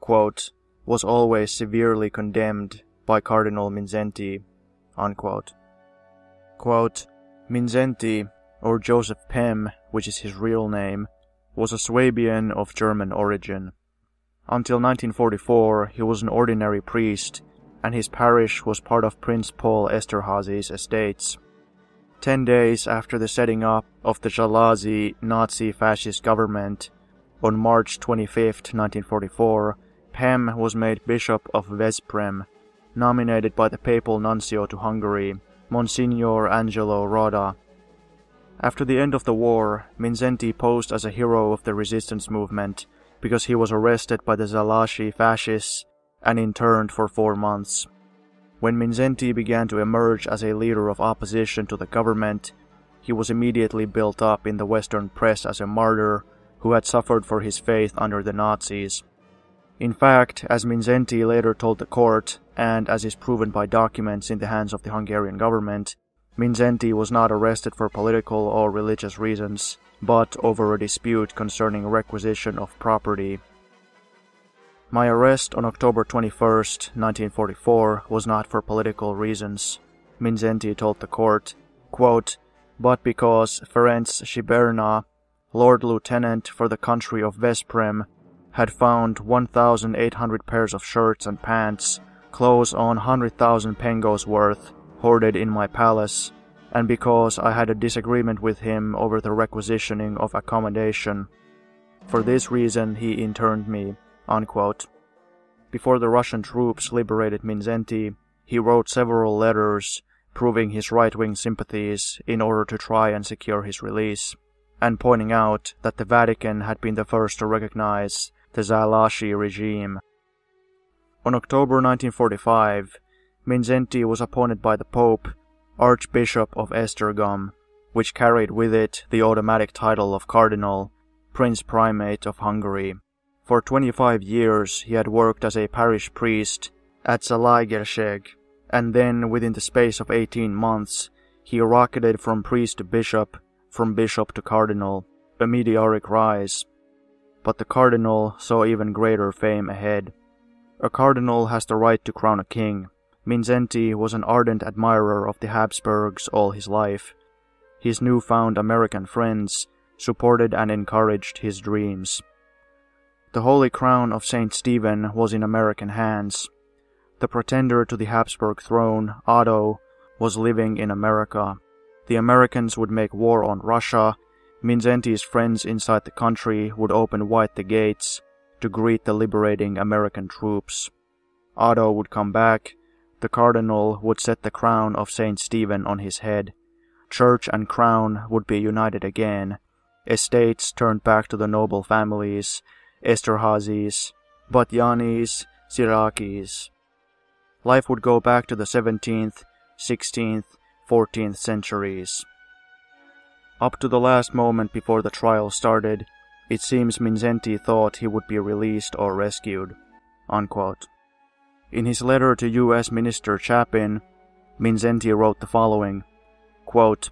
quote, was always severely condemned by Cardinal Mindszenty. Unquote. Quote, Mindszenty, or Joseph Pehm, which is his real name, was a Swabian of German origin. Until 1944, he was an ordinary priest, and his parish was part of Prince Paul Esterhazy's estates. Ten days after the setting up of the Szálasi Nazi fascist government, on March 25, 1944, Pehm was made Bishop of Veszprém, nominated by the papal nuncio to Hungary, Monsignor Angelo Rotta. After the end of the war, Mindszenty posed as a hero of the resistance movement because he was arrested by the Szálasi fascists and interned for four months. When Mindszenty began to emerge as a leader of opposition to the government, he was immediately built up in the Western press as a martyr who had suffered for his faith under the Nazis. In fact, as Mindszenty later told the court, and as is proven by documents in the hands of the Hungarian government, Mindszenty was not arrested for political or religious reasons, but over a dispute concerning requisition of property. My arrest on October 21, 1944, was not for political reasons. Mindszenty told the court, quote, but because Ferenc Siberna, Lord Lieutenant for the country of Veszprém, had found 1,800 pairs of shirts and pants, clothes on 100,000 pengos worth, hoarded in my palace, and because I had a disagreement with him over the requisitioning of accommodation. For this reason he interned me. Unquote. Before the Russian troops liberated Mindszenty, he wrote several letters proving his right-wing sympathies in order to try and secure his release, and pointing out that the Vatican had been the first to recognize the Szálasi regime. On October 1945, Mindszenty was appointed by the Pope Archbishop of Esztergom, which carried with it the automatic title of Cardinal, Prince Primate of Hungary. For 25 years he had worked as a parish priest at Zalaegerszeg, and then within the space of 18 months he rocketed from priest to bishop, from bishop to cardinal, a meteoric rise but the cardinal saw even greater fame ahead. A cardinal has the right to crown a king. Mindszenty was an ardent admirer of the Habsburgs all his life. His newfound American friends supported and encouraged his dreams. The Holy Crown of St. Stephen was in American hands. The pretender to the Habsburg throne, Otto, was living in America. The Americans would make war on Russia Mindszenty's friends inside the country would open wide the gates to greet the liberating American troops. Otto would come back, the cardinal would set the crown of Saint Stephen on his head, church and crown would be united again, estates turned back to the noble families, Esterházys, Batthyánys, Szirákys. Life would go back to the 17th, 16th, 14th centuries. Up to the last moment before the trial started, it seems Mindszenty thought he would be released or rescued. Unquote. In his letter to U.S. Minister Chapin, Mindszenty wrote the following quote,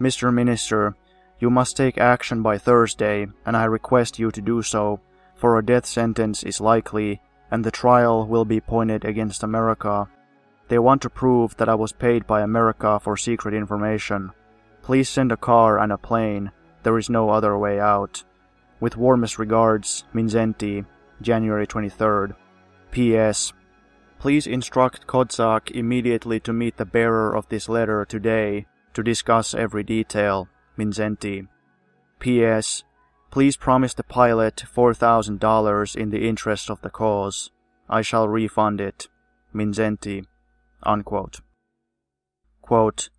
Mr. Minister, you must take action by Thursday, and I request you to do so, for a death sentence is likely, and the trial will be pointed against America. They want to prove that I was paid by America for secret information. Please send a car and a plane. There is no other way out. With warmest regards, Mindszenty, January 23rd. P.S. Please instruct Koczak immediately to meet the bearer of this letter today to discuss every detail. Mindszenty. P.S. Please promise the pilot $4,000 in the interest of the cause. I shall refund it. Mindszenty. Unquote. Quote,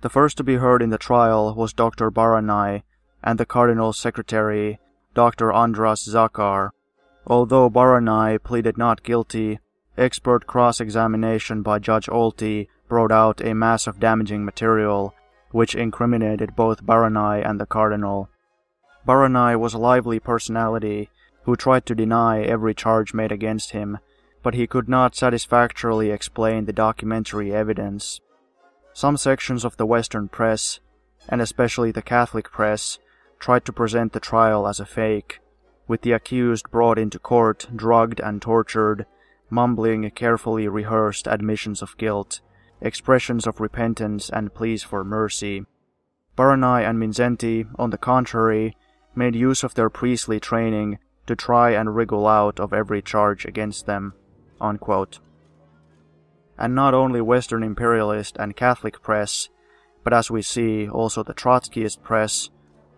the first to be heard in the trial was Dr. Baranyi and the Cardinal's secretary, Dr. Andras Zakar. Although Baranyi pleaded not guilty, expert cross-examination by Judge Olti brought out a mass of damaging material, which incriminated both Baranyi and the Cardinal. Baranyi was a lively personality who tried to deny every charge made against him, but he could not satisfactorily explain the documentary evidence. Some sections of the Western press, and especially the Catholic press, tried to present the trial as a fake, with the accused brought into court drugged and tortured, mumbling carefully rehearsed admissions of guilt, expressions of repentance and pleas for mercy. Baranyi and Mindszenty, on the contrary, made use of their priestly training to try and wriggle out of every charge against them. Unquote and not only Western imperialist and Catholic press, but as we see, also the Trotskyist press,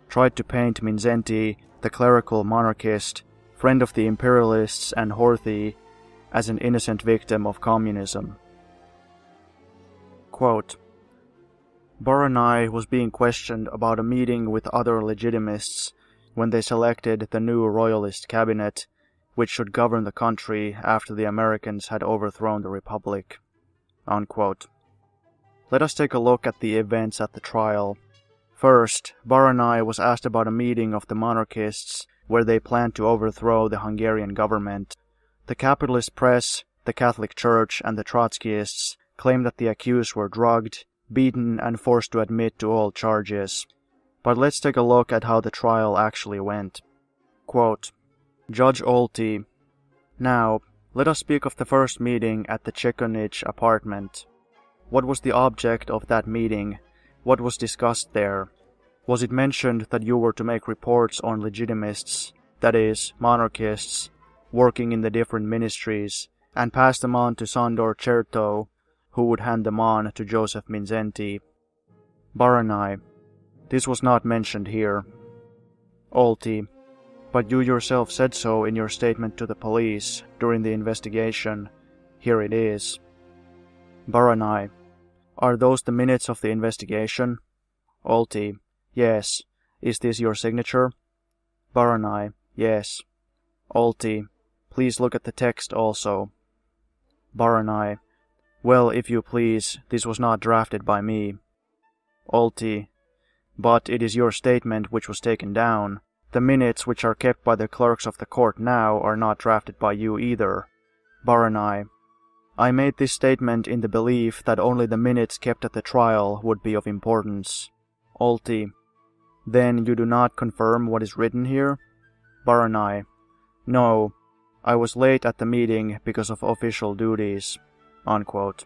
tried to paint Mindszenty, the clerical monarchist, friend of the imperialists and Horthy, as an innocent victim of communism. Quote, Baranyi was being questioned about a meeting with other legitimists when they selected the new royalist cabinet, which should govern the country after the Americans had overthrown the republic. Unquote. Let us take a look at the events at the trial. First, Baranyi was asked about a meeting of the monarchists where they planned to overthrow the Hungarian government. The capitalist press, the Catholic Church, and the Trotskyists claimed that the accused were drugged, beaten, and forced to admit to all charges. But let's take a look at how the trial actually went. Quote, Judge Olti, Now, let us speak of the first meeting at the Chekonich apartment. What was the object of that meeting? What was discussed there? Was it mentioned that you were to make reports on legitimists, that is, monarchists, working in the different ministries, and passed them on to Sandor Cherto, who would hand them on to Joseph Mindszenty. Baranyi, this was not mentioned here. Olti, but you yourself said so in your statement to the police during the investigation. Here it is. Baranyi, are those the minutes of the investigation? Olti, yes. Is this your signature? Baranyi, yes. Olti, please look at the text also. Baranyi, well, if you please, this was not drafted by me. Olti, but it is your statement which was taken down. The minutes which are kept by the clerks of the court now are not drafted by you either. Baranyi. I made this statement in the belief that only the minutes kept at the trial would be of importance. Olti. Then you do not confirm what is written here? Baranyi. No. I was late at the meeting because of official duties. Unquote.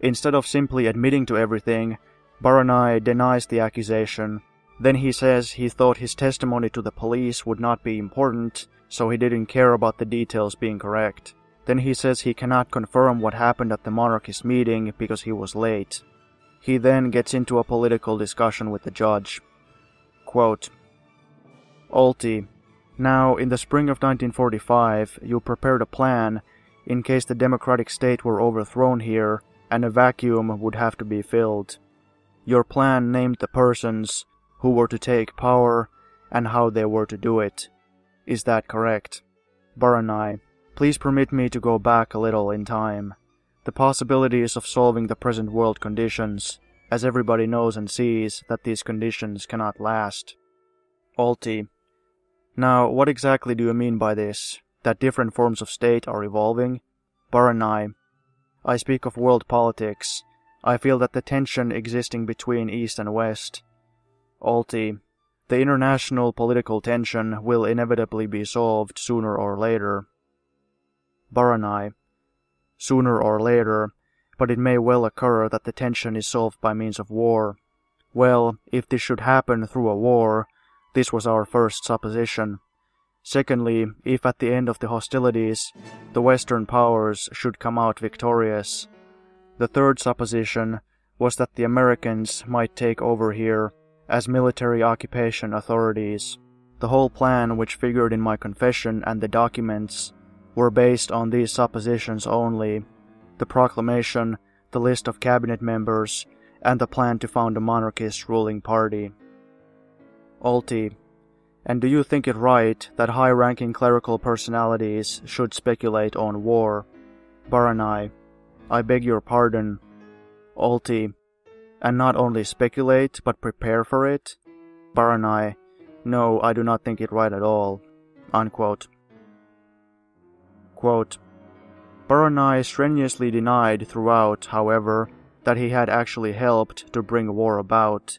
Instead of simply admitting to everything, Baranyi denies the accusation. Then he says he thought his testimony to the police would not be important, so he didn't care about the details being correct. Then he says he cannot confirm what happened at the monarchist meeting because he was late. He then gets into a political discussion with the judge. Quote, Olti, now in the spring of 1945 you prepared a plan in case the democratic state were overthrown here and a vacuum would have to be filled. Your plan named the persons who were to take power and how they were to do it. Is that correct? Baranyi, please permit me to go back a little in time. The possibilities of solving the present world conditions, as everybody knows and sees that these conditions cannot last. Olti, now what exactly do you mean by this? That different forms of state are evolving? Baranyi, I speak of world politics, I feel that the tension existing between East and West, Olti, the international political tension will inevitably be solved sooner or later. Baranyi, sooner or later, but it may well occur that the tension is solved by means of war. Well, if this should happen through a war, this was our first supposition. Secondly, if at the end of the hostilities the Western powers should come out victorious, the third supposition was that the Americans might take over here as military occupation authorities. The whole plan which figured in my confession and the documents were based on these suppositions only. The proclamation, the list of cabinet members, and the plan to found a monarchist ruling party. Olti, and do you think it right that high-ranking clerical personalities should speculate on war? Baranyi, I beg your pardon, Olti, and not only speculate, but prepare for it? Baranyi, no, I do not think it right at all. Unquote. Quote, Baranyi strenuously denied throughout, however, that he had actually helped to bring war about.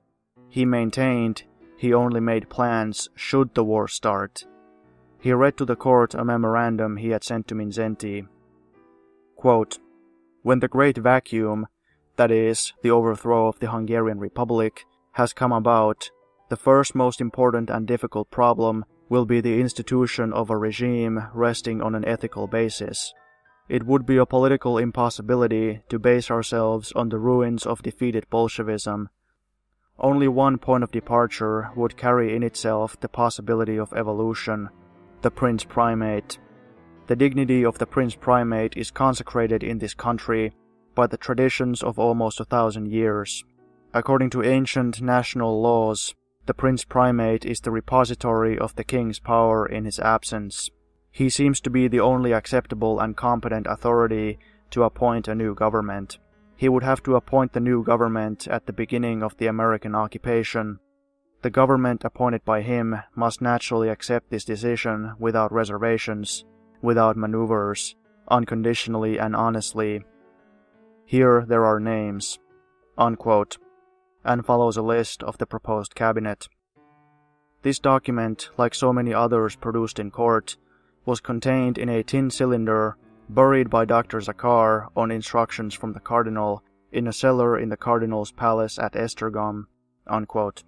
He maintained he only made plans should the war start. He read to the court a memorandum he had sent to Mindszenty. Quote, when the great vacuum, that is, the overthrow of the Hungarian Republic, has come about, the first most important and difficult problem will be the institution of a regime resting on an ethical basis. It would be a political impossibility to base ourselves on the ruins of defeated Bolshevism. Only one point of departure would carry in itself the possibility of evolution the Prince Primate. The dignity of the Prince Primate is consecrated in this country by the traditions of almost a thousand years. According to ancient national laws, the Prince Primate is the repository of the king's power in his absence. He seems to be the only acceptable and competent authority to appoint a new government. He would have to appoint the new government at the beginning of the American occupation. The government appointed by him must naturally accept this decision without reservations, without maneuvers, unconditionally and honestly. Here there are names. Unquote. And follows a list of the proposed cabinet. This document, like so many others produced in court, was contained in a tin cylinder buried by Dr. Zakar on instructions from the cardinal in a cellar in the cardinal's palace at Esztergom. Unquote.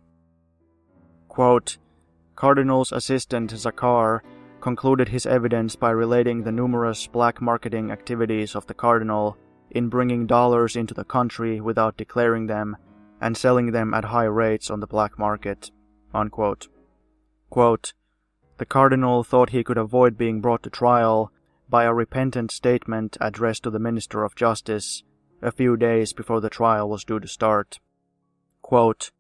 Quote, Cardinal's assistant Zakar concluded his evidence by relating the numerous black marketing activities of the cardinal in bringing dollars into the country without declaring them and selling them at high rates on the black market. Unquote. Quote, the cardinal thought he could avoid being brought to trial by a repentant statement addressed to the Minister of Justice a few days before the trial was due to start. Quote,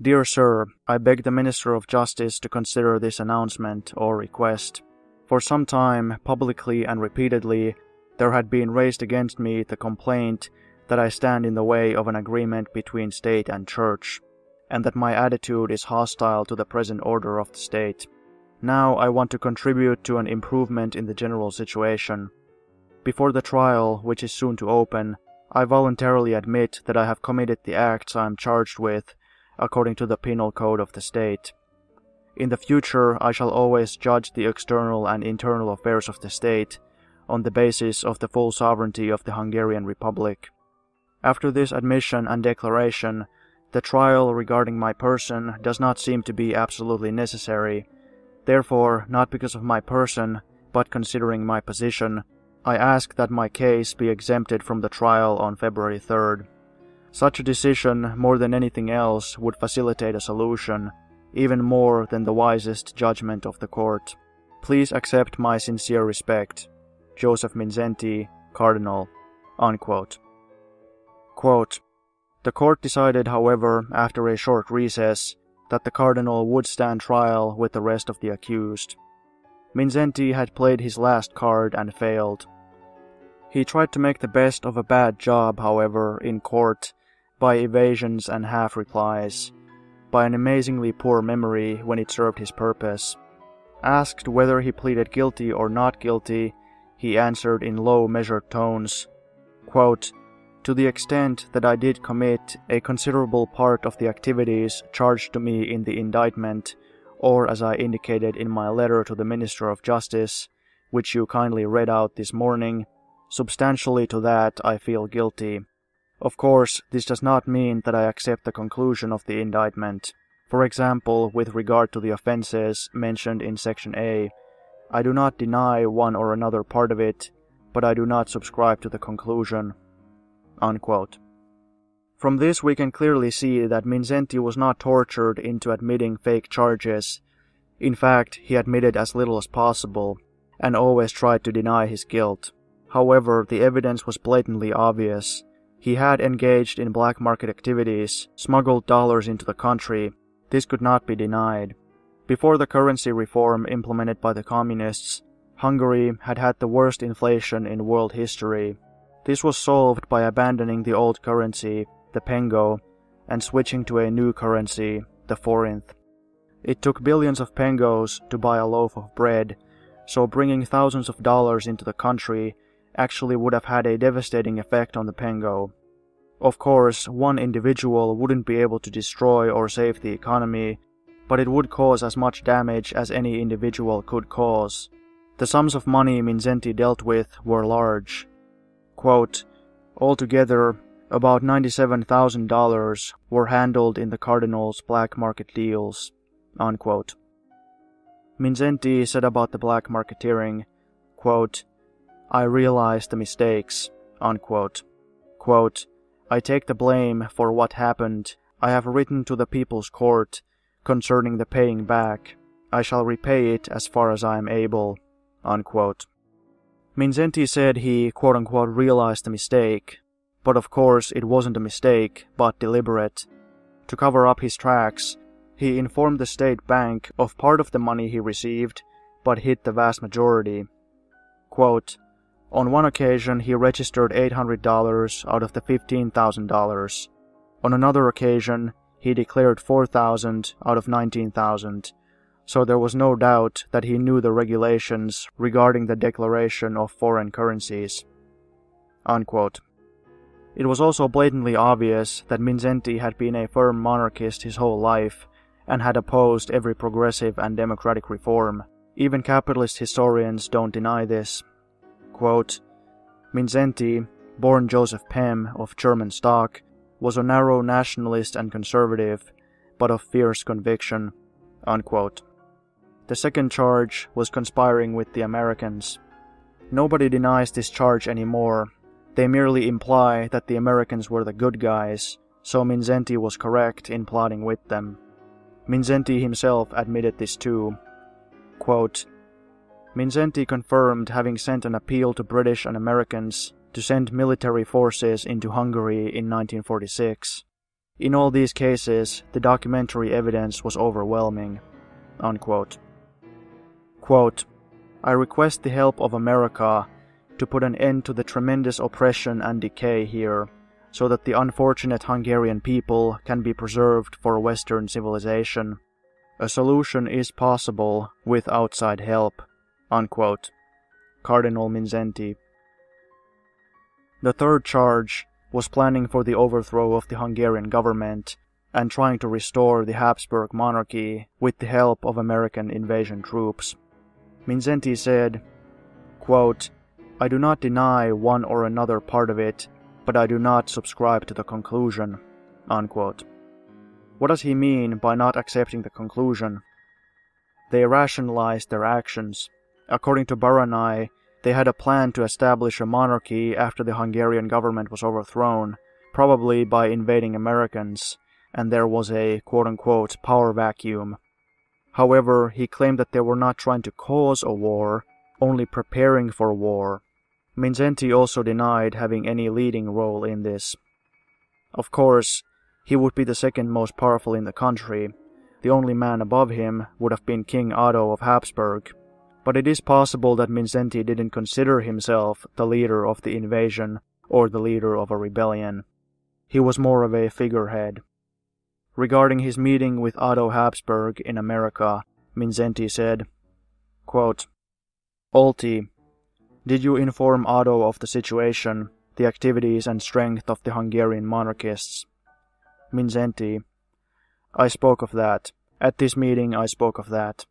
Dear Sir, I beg the Minister of Justice to consider this announcement or request. For some time, publicly and repeatedly, there had been raised against me the complaint that I stand in the way of an agreement between state and church, and that my attitude is hostile to the present order of the state. Now I want to contribute to an improvement in the general situation. Before the trial, which is soon to open, I voluntarily admit that I have committed the acts I am charged with, according to the penal code of the state. In the future, I shall always judge the external and internal affairs of the state on the basis of the full sovereignty of the Hungarian Republic. After this admission and declaration, the trial regarding my person does not seem to be absolutely necessary. Therefore, not because of my person, but considering my position, I ask that my case be exempted from the trial on February 3rd. Such a decision, more than anything else, would facilitate a solution, even more than the wisest judgment of the court. Please accept my sincere respect. Joseph Mindszenty, Cardinal. Unquote. Quote, the court decided, however, after a short recess, that the cardinal would stand trial with the rest of the accused. Mindszenty had played his last card and failed. He tried to make the best of a bad job, however, in court, by evasions and half replies, by an amazingly poor memory when it served his purpose. Asked whether he pleaded guilty or not guilty, he answered in low, measured tones, quote, to the extent that I did commit a considerable part of the activities charged to me in the indictment, or as I indicated in my letter to the Minister of Justice, which you kindly read out this morning, substantially to that I feel guilty. Of course, this does not mean that I accept the conclusion of the indictment. For example, with regard to the offenses mentioned in Section A, I do not deny one or another part of it, but I do not subscribe to the conclusion. Unquote. From this we can clearly see that Mindszenty was not tortured into admitting fake charges. In fact, he admitted as little as possible, and always tried to deny his guilt. However, the evidence was blatantly obvious. He had engaged in black market activities, smuggled dollars into the country. This could not be denied. Before the currency reform implemented by the communists, Hungary had had the worst inflation in world history. This was solved by abandoning the old currency, the pengo, and switching to a new currency, the forint. It took billions of pengos to buy a loaf of bread, so bringing thousands of dollars into the country actually would have had a devastating effect on the pengo. Of course, one individual wouldn't be able to destroy or save the economy, but it would cause as much damage as any individual could cause. The sums of money Mindszenty dealt with were large. Quote, Altogether, about $97,000 were handled in the Cardinal's black market deals. Unquote. Mindszenty said about the black marketeering, quote, I realize the mistakes. Unquote. Quote, I take the blame for what happened. I have written to the People's Court concerning the paying back. I shall repay it as far as I am able. Unquote. Mindszenty said he quote unquote realized the mistake, but of course it wasn't a mistake, but deliberate. To cover up his tracks, he informed the state bank of part of the money he received, but hid the vast majority. Quote, On one occasion, he registered $800 out of the $15,000. On another occasion, he declared 4,000 out of 19,000, so there was no doubt that he knew the regulations regarding the declaration of foreign currencies. Unquote. It was also blatantly obvious that Mindszenty had been a firm monarchist his whole life and had opposed every progressive and democratic reform. Even capitalist historians don't deny this. Quote, Mindszenty, born Joseph Pehm of German stock, was a narrow nationalist and conservative, but of fierce conviction. Unquote. The second charge was conspiring with the Americans. Nobody denies this charge anymore. They merely imply that the Americans were the good guys, so Mindszenty was correct in plotting with them. Mindszenty himself admitted this too. Quote, Mindszenty confirmed having sent an appeal to British and Americans to send military forces into Hungary in 1946. In all these cases, the documentary evidence was overwhelming. Unquote. Quote, I request the help of America to put an end to the tremendous oppression and decay here, so that the unfortunate Hungarian people can be preserved for Western civilization. A solution is possible with outside help. Unquote. Cardinal Mindszenty. The third charge was planning for the overthrow of the Hungarian government and trying to restore the Habsburg monarchy with the help of American invasion troops. Mindszenty said, quote, I do not deny one or another part of it, but I do not subscribe to the conclusion. Unquote. What does he mean by not accepting the conclusion? They rationalized their actions. According to Baranyi, they had a plan to establish a monarchy after the Hungarian government was overthrown, probably by invading Americans, and there was a quote unquote power vacuum. However, he claimed that they were not trying to cause a war, only preparing for war. Mindszenty also denied having any leading role in this. Of course, he would be the second most powerful in the country. The only man above him would have been King Otto of Habsburg. But it is possible that Mindszenty didn't consider himself the leader of the invasion or the leader of a rebellion. He was more of a figurehead. Regarding his meeting with Otto Habsburg in America, Mindszenty said, quote, Olti, did you inform Otto of the situation, the activities and strength of the Hungarian monarchists? Mindszenty, I spoke of that. At this meeting I spoke of that.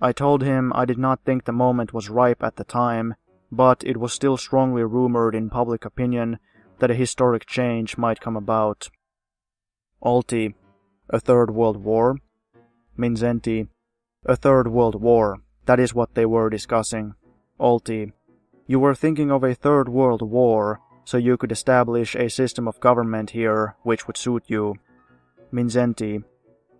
I told him I did not think the moment was ripe at the time, but it was still strongly rumored in public opinion that a historic change might come about. Olti, a third world war? Mindszenty, a third world war. That is what they were discussing. Olti, you were thinking of a third world war, so you could establish a system of government here which would suit you. Mindszenty,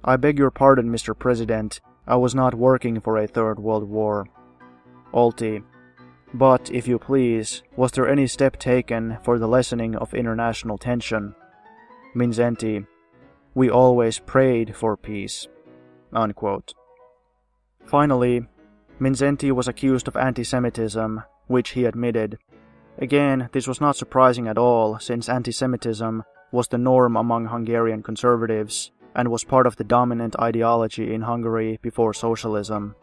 I beg your pardon, Mr. President, I was not working for a third world war. Olti, but, if you please, was there any step taken for the lessening of international tension? Mindszenty, we always prayed for peace. Unquote. Finally, Mindszenty was accused of anti Semitism, which he admitted. Again, this was not surprising at all, since anti Semitism was the norm among Hungarian conservatives and was part of the dominant ideology in Hungary before socialism.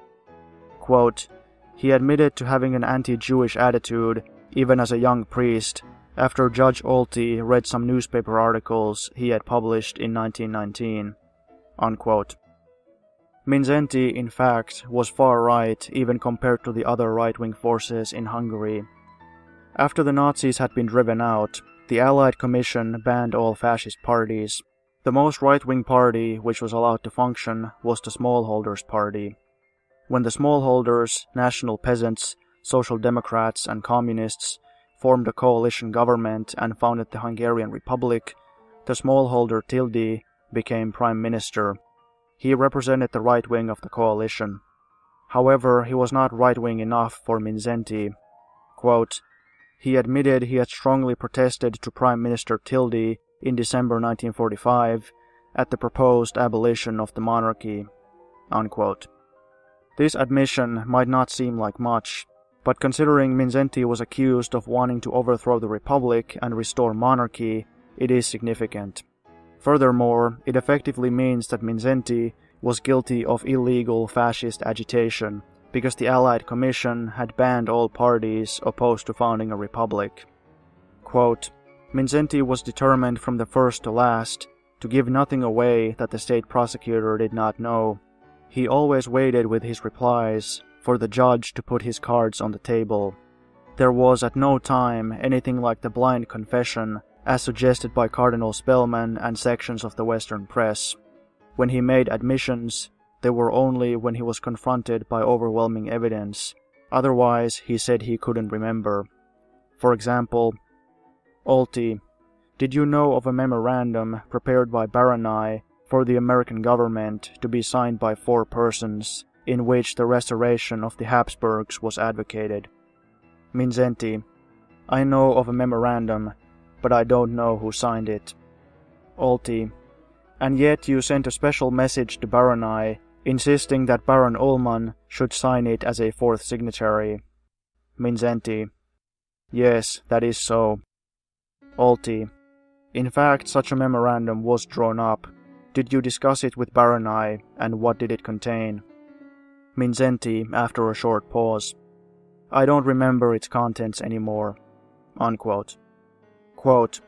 Quote, he admitted to having an anti Jewish attitude even as a young priest after Judge Olti read some newspaper articles he had published in 1919. Unquote. Mindszenty, in fact, was far right even compared to the other right wing forces in Hungary. After the Nazis had been driven out, the Allied Commission banned all fascist parties. The most right wing party which was allowed to function was the Smallholders Party. When the smallholders, national peasants, social democrats, and communists formed a coalition government and founded the Hungarian Republic, the smallholder Tildy became prime minister. He represented the right wing of the coalition. However, he was not right wing enough for Mindszenty. Quote, he admitted he had strongly protested to Prime Minister Tildy in December 1945 at the proposed abolition of the monarchy. Unquote. This admission might not seem like much, But considering Mindszenty was accused of wanting to overthrow the Republic and restore monarchy, it is significant. Furthermore, it effectively means that Mindszenty was guilty of illegal fascist agitation because the Allied Commission had banned all parties opposed to founding a republic. Quote, Mindszenty was determined from the first to last to give nothing away that the state prosecutor did not know. He always waited with his replies for the judge to put his cards on the table. There was at no time anything like the blind confession as suggested by Cardinal Spellman and sections of the Western press. When he made admissions, they were only when he was confronted by overwhelming evidence. Otherwise, he said he couldn't remember. For example, Olti, did you know of a memorandum prepared by Baranyi for the American government to be signed by four persons, in which the restoration of the Habsburgs was advocated? Mindszenty, I know of a memorandum, but I don't know who signed it. Olti, and yet you sent a special message to Baranyi insisting that Baron Ullman should sign it as a fourth signatory. Mindszenty, yes, that is so. Olti. In fact, such a memorandum was drawn up. Did you discuss it with Baranyi, and what did it contain? Mindszenty, after a short pause. I don't remember its contents anymore. Unquote. Quote,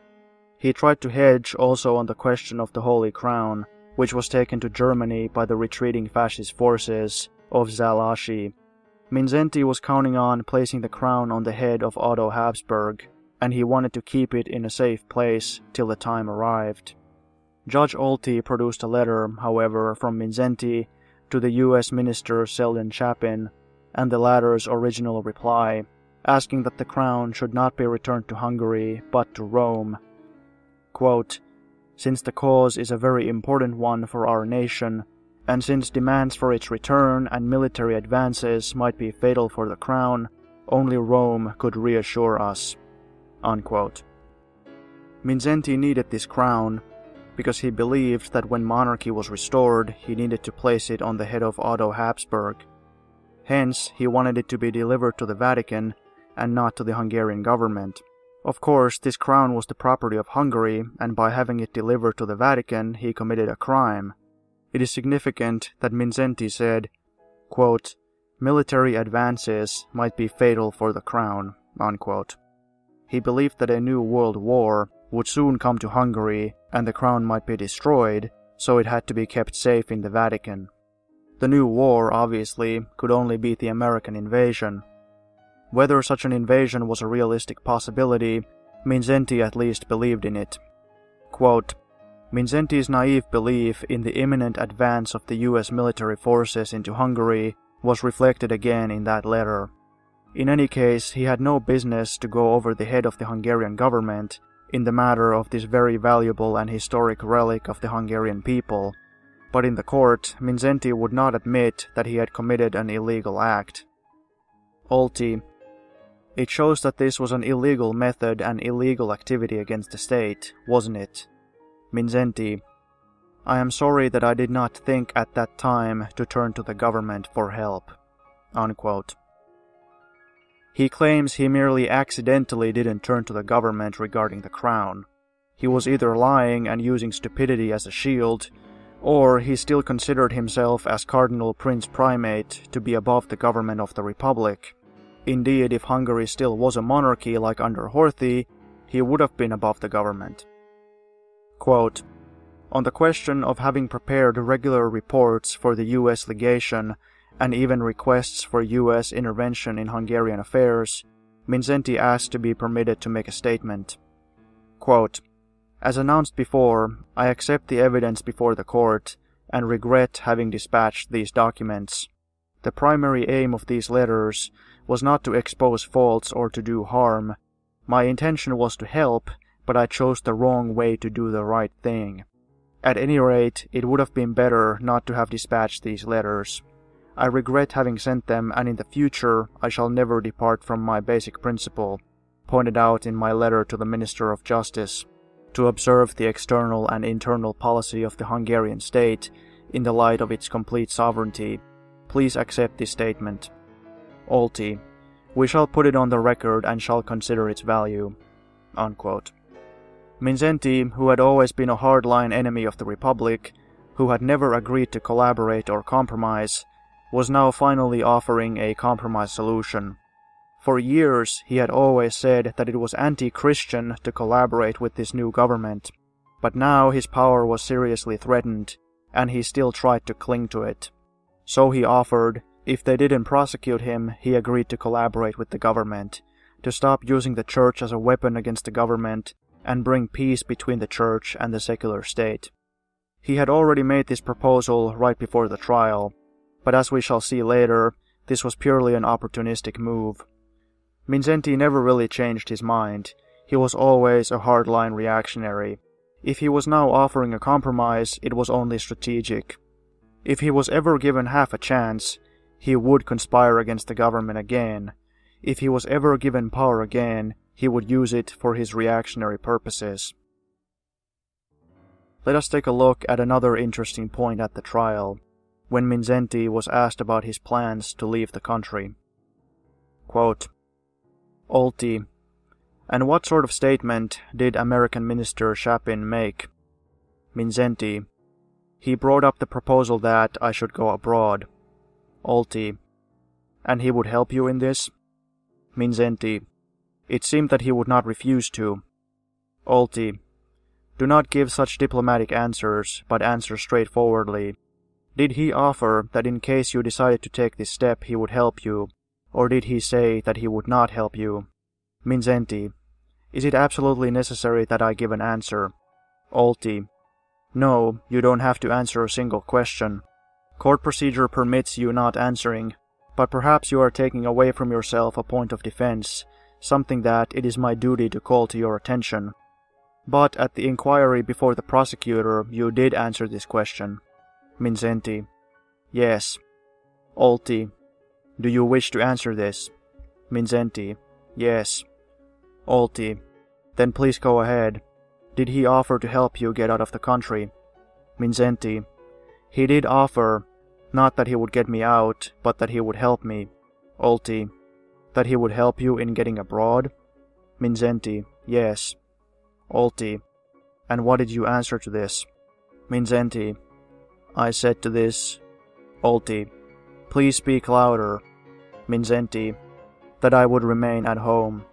he tried to hedge also on the question of the Holy Crown, which was taken to Germany by the retreating fascist forces of Szálasi. Mindszenty was counting on placing the crown on the head of Otto Habsburg, and he wanted to keep it in a safe place till the time arrived. Judge Olti produced a letter, however, from Mindszenty to the U.S. Minister Selden Chapin, and the latter's original reply, asking that the crown should not be returned to Hungary but to Rome. Quote, since the cause is a very important one for our nation, and since demands for its return and military advances might be fatal for the crown, only Rome could reassure us. Unquote. Mindszenty needed this crown because he believed that when monarchy was restored, he needed to place it on the head of Otto Habsburg. Hence, he wanted it to be delivered to the Vatican and not to the Hungarian government. Of course, this crown was the property of Hungary, and by having it delivered to the Vatican, he committed a crime. It is significant that Mindszenty said, quote, military advances might be fatal for the crown. Unquote. He believed that a new world war would soon come to Hungary and the crown might be destroyed, so it had to be kept safe in the Vatican. The new war, obviously, could only be the American invasion. Whether such an invasion was a realistic possibility, Mindszenty at least believed in it. Quote, Mindszenty's naive belief in the imminent advance of the US military forces into Hungary was reflected again in that letter. In any case, he had no business to go over the head of the Hungarian government in the matter of this very valuable and historic relic of the Hungarian people, but in the court, Mindszenty would not admit that he had committed an illegal act. Olti. It shows that this was an illegal method and illegal activity against the state, wasn't it? Mindszenty, I am sorry that I did not think at that time to turn to the government for help. Unquote. He claims he merely accidentally didn't turn to the government regarding the crown. He was either lying and using stupidity as a shield, or he still considered himself as Cardinal Prince Primate to be above the government of the Republic. Indeed, if Hungary still was a monarchy like under Horthy, he would have been above the government. Quote, on the question of having prepared regular reports for the US legation and even requests for US intervention in Hungarian affairs, Mindszenty asked to be permitted to make a statement. Quote, As announced before, I accept the evidence before the court and regret having dispatched these documents. The primary aim of these letters was not to expose faults or to do harm. My intention was to help, but I chose the wrong way to do the right thing. At any rate, it would have been better not to have dispatched these letters. I regret having sent them, and in the future I shall never depart from my basic principle, pointed out in my letter to the Minister of Justice, to observe the external and internal policy of the Hungarian state in the light of its complete sovereignty. Please accept this statement. Olti, We shall put it on the record and shall consider its value. Unquote. Mindszenty, who had always been a hardline enemy of the Republic, who had never agreed to collaborate or compromise, was now finally offering a compromise solution. For years, he had always said that it was anti Christian to collaborate with this new government, but now his power was seriously threatened, and he still tried to cling to it. So he offered, if they didn't prosecute him, he agreed to collaborate with the government, to stop using the church as a weapon against the government, and bring peace between the church and the secular state. He had already made this proposal right before the trial, but as we shall see later, this was purely an opportunistic move. Mindszenty never really changed his mind. He was always a hardline reactionary. If he was now offering a compromise, it was only strategic. If he was ever given half a chance, he would conspire against the government again. If he was ever given power again, he would use it for his reactionary purposes. Let us take a look at another interesting point at the trial, when Mindszenty was asked about his plans to leave the country. Quote, Olti, and what sort of statement did American Minister Chapin make? Mindszenty, he brought up the proposal that I should go abroad. Olti, and he would help you in this? Mindszenty, it seemed that he would not refuse to. Olti, do not give such diplomatic answers, but answer straightforwardly. Did he offer that in case you decided to take this step he would help you, or did he say that he would not help you? Mindszenty. is it absolutely necessary that I give an answer? Olti. no, you don't have to answer a single question. Court procedure permits you not answering, but perhaps you are taking away from yourself a point of defense, something that it is my duty to call to your attention. But at the inquiry before the prosecutor, you did answer this question. Mindszenty. Yes. Olti. Do you wish to answer this? Mindszenty. Yes. Olti. Then please go ahead. Did he offer to help you get out of the country? Mindszenty. He did offer, not that he would get me out, but that he would help me. Olti. That he would help you in getting abroad? Mindszenty. Yes. Olti. And what did you answer to this? Mindszenty. I said to this, Olti. Please speak louder. Mindszenty, That I would remain at home.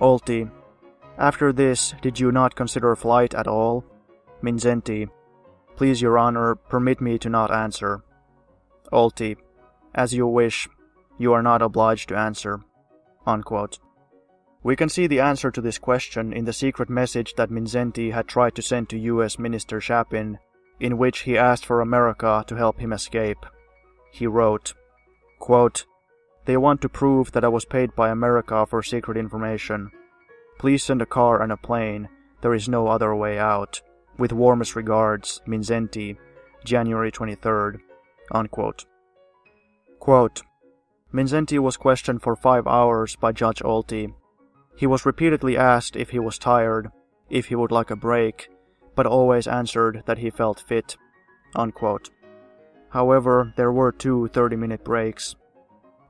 Olti. After this, did you not consider flight at all? Mindszenty, Please, Your Honor, permit me to not answer. Olti. As you wish. You are not obliged to answer. Unquote. We can see the answer to this question in the secret message that Mindszenty had tried to send to US Minister Chapin, in which he asked for America to help him escape. He wrote, quote, They want to prove that I was paid by America for secret information. Please send a car and a plane. There is no other way out. With warmest regards, Mindszenty, January 23rd. Unquote. Quote, Mindszenty was questioned for five hours by Judge Olti he was repeatedly asked if he was tired, if he would like a break, but always answered that he felt fit. Unquote. However, there were two 30 minute breaks.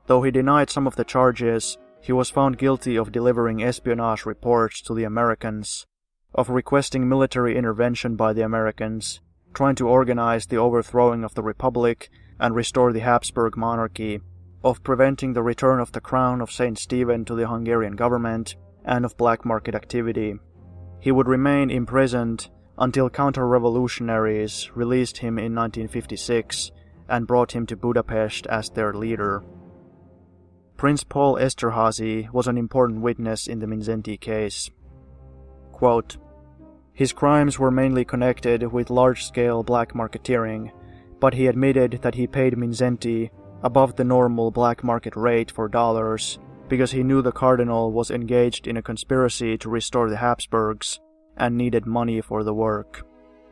Though he denied some of the charges, he was found guilty of delivering espionage reports to the Americans, of requesting military intervention by the Americans, trying to organize the overthrowing of the Republic and restore the Habsburg monarchy, of preventing the return of the crown of St. Stephen to the Hungarian government, and of black market activity. He would remain imprisoned until counter revolutionaries released him in 1956 and brought him to Budapest as their leader. Prince Paul Esterhazy was an important witness in the Mindszenty case. Quote, His crimes were mainly connected with large scale black marketeering, but he admitted that he paid Mindszenty above the normal black market rate for dollars because he knew the cardinal was engaged in a conspiracy to restore the Habsburgs and needed money for the work.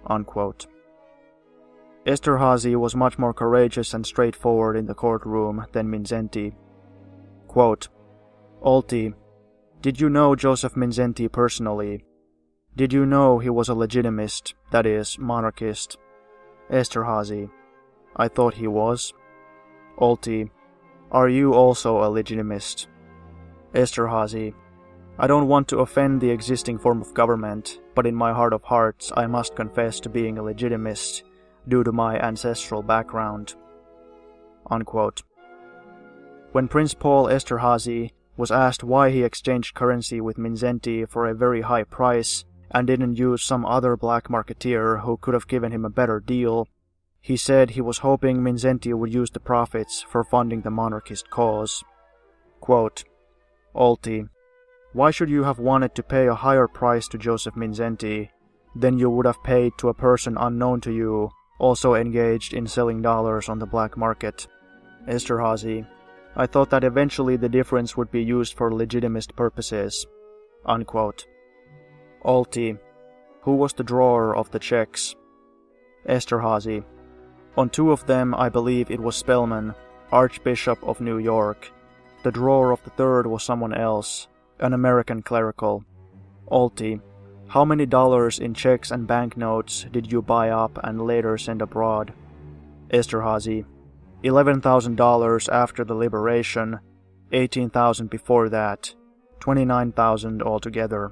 Unquote. Esterhazy was much more courageous and straightforward in the courtroom than Mindszenty. Quote, Olti, did you know Joseph Mindszenty personally? Did you know he was a legitimist, that is, monarchist? Esterhazy, I thought he was. Olti, are you also a legitimist? Esterhazy. I don't want to offend the existing form of government, but in my heart of hearts I must confess to being a legitimist due to my ancestral background. Unquote. When Prince Paul Esterhazy was asked why he exchanged currency with Mindszenty for a very high price and didn't use some other black marketeer who could have given him a better deal, he said he was hoping Mindszenty would use the profits for funding the monarchist cause. Quote, Olti, why should you have wanted to pay a higher price to Joseph Mindszenty than you would have paid to a person unknown to you, also engaged in selling dollars on the black market? Esterhazy, I thought that eventually the difference would be used for legitimist purposes. Unquote. Olti, who was the drawer of the checks? Esterhazy. On two of them, I believe it was Spellman, Archbishop of New York. The drawer of the third was someone else, an American clerical. Olti, how many dollars in checks and banknotes did you buy up and later send abroad? Esterhazy, $11,000 after the liberation, 18,000 before that, 29,000 altogether.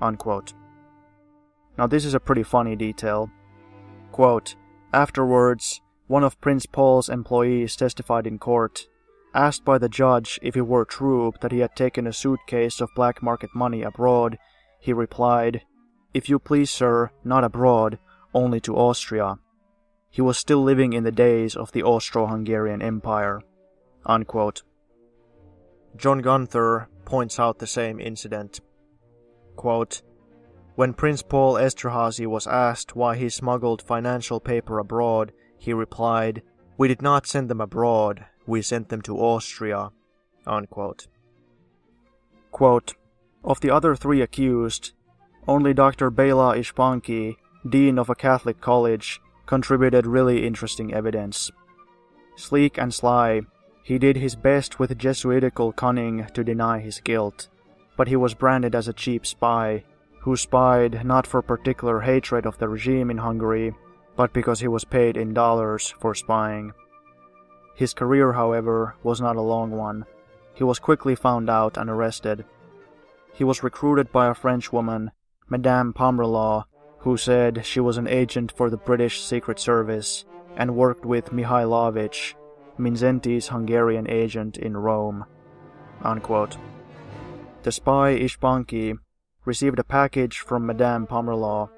Unquote. Now this is a pretty funny detail. Quote, Afterwards, one of Prince Paul's employees testified in court. Asked by the judge if it were true that he had taken a suitcase of black market money abroad, he replied, If you please, sir, not abroad, only to Austria. He was still living in the days of the Austro-Hungarian Empire. Unquote. John Gunther points out the same incident. Quote, when Prince Paul Esterhazy was asked why he smuggled financial paper abroad, he replied, We did not send them abroad, we sent them to Austria. Unquote. Quote, of the other three accused, only Dr. Bela Ishpanki, dean of a Catholic college, contributed really interesting evidence. Sleek and sly, he did his best with Jesuitical cunning to deny his guilt, but he was branded as a cheap spy, who spied not for particular hatred of the regime in Hungary, but because he was paid in dollars for spying. His career, however, was not a long one. He was quickly found out and arrested. He was recruited by a French woman, Madame Pomerlaw, who said she was an agent for the British Secret Service and worked with Mihailovich, Mindszenty's Hungarian agent in Rome. Unquote. The spy Ishpanki received a package from Madame Pomerlaw.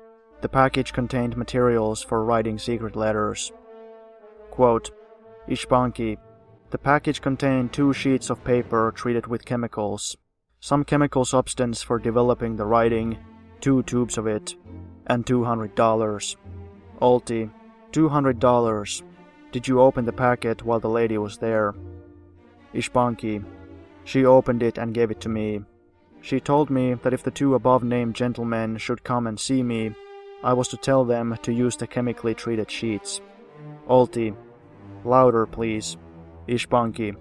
The package contained materials for writing secret letters. Quote, Ishpanki, the package contained two sheets of paper treated with chemicals, some chemical substance for developing the writing, two tubes of it, and $200. Olti, $200. Did you open the packet while the lady was there? Ishpanki, she opened it and gave it to me. She told me that if the two above named gentlemen should come and see me, I was to tell them to use the chemically treated sheets. Olti, louder please. Ishpanki,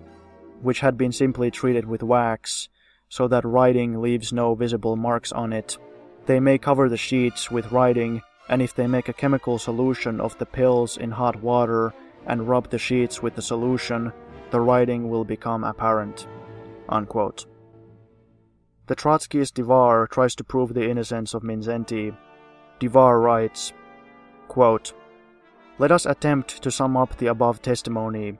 which had been simply treated with wax, so that writing leaves no visible marks on it they may cover the sheets with writing, and if they make a chemical solution of the pills in hot water and rub the sheets with the solution, the writing will become apparent. Unquote. The Trotskyist Divar tries to prove the innocence of Mindszenty. Divar writes, quote, Let us attempt to sum up the above testimony.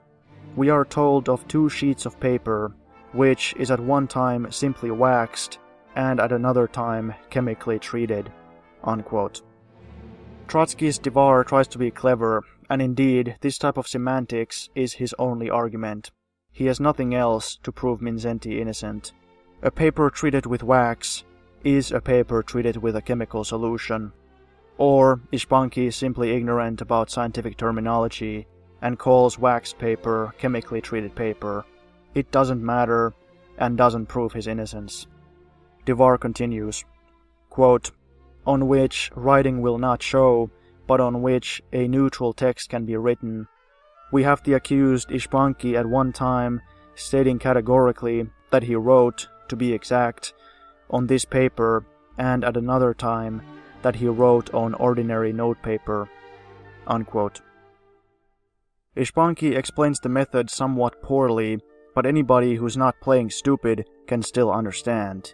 We are told of two sheets of paper, which is at one time simply waxed and at another time chemically treated. Unquote. Trotsky's Divar tries to be clever, and indeed, this type of semantics is his only argument. He has nothing else to prove Mindszenty innocent. A paper treated with wax is a paper treated with a chemical solution. Or Ishpanki is simply ignorant about scientific terminology and calls waxed paper chemically treated paper. It doesn't matter and doesn't prove his innocence. Divar continues, quote, on which writing will not show, but on which a neutral text can be written. We have the accused Ishpanki at one time stating categorically that he wrote, to be exact, on this paper, and at another time that he wrote on ordinary notepaper. Unquote. Ishpanki explains the method somewhat poorly but anybody who's not playing stupid can still understand.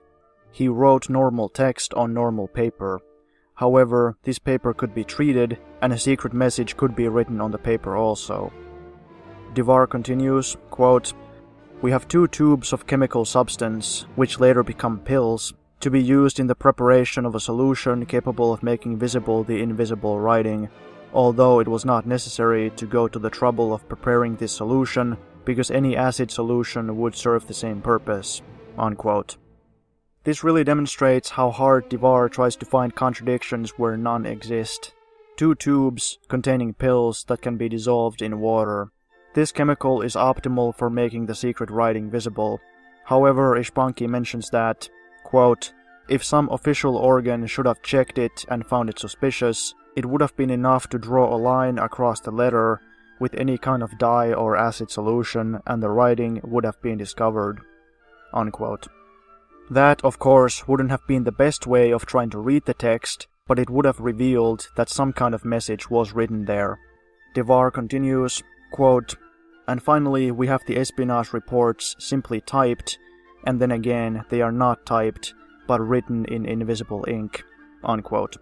He wrote normal text on normal paper. However, this paper could be treated, and a secret message could be written on the paper also. Devar continues, quote, We have two tubes of chemical substance, which later become pills, to be used in the preparation of a solution capable of making visible the invisible writing, although it was not necessary to go to the trouble of preparing this solution because any acid solution would serve the same purpose. Unquote. This really demonstrates how hard Devar tries to find contradictions where none exist. Two tubes containing pills that can be dissolved in water. This chemical is optimal for making the secret writing visible. However, Ishpanki mentions that, quote, if some official organ should have checked it and found it suspicious, it would have been enough to draw a line across the letter with any kind of dye or acid solution and the writing would have been discovered. Unquote. That, of course, wouldn't have been the best way of trying to read the text, but it would have revealed that some kind of message was written there. Devar continues, quote, And finally, we have the espionage reports simply typed, and then again, they are not typed, but written in invisible ink. Unquote.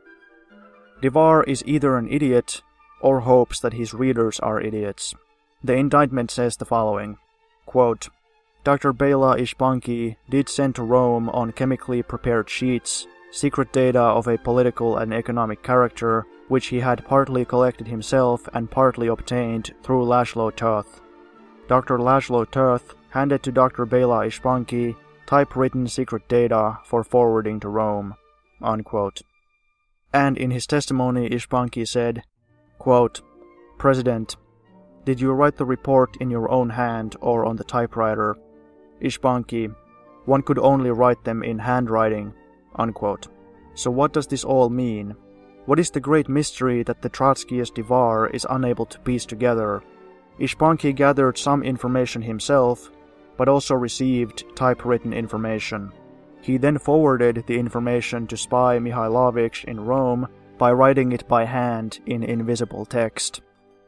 Devar is either an idiot or hopes that his readers are idiots. The indictment says the following quote, Dr. Bela Ishpanki did send to Rome on chemically prepared sheets secret data of a political and economic character, which he had partly collected himself and partly obtained through Laszlo Toth. Dr. Laszlo Toth handed to Dr. Bela Ishpanki typewritten secret data for forwarding to Rome. Unquote. And in his testimony, Ishpanki said, quote, President, did you write the report in your own hand or on the typewriter? Ishpanki, one could only write them in handwriting. Unquote. So what does this all mean? What is the great mystery that the Trotskyist Devar is unable to piece together? Ishpanki gathered some information himself, but also received typewritten information. He then forwarded the information to spy Mihailovich in Rome by writing it by hand in invisible text.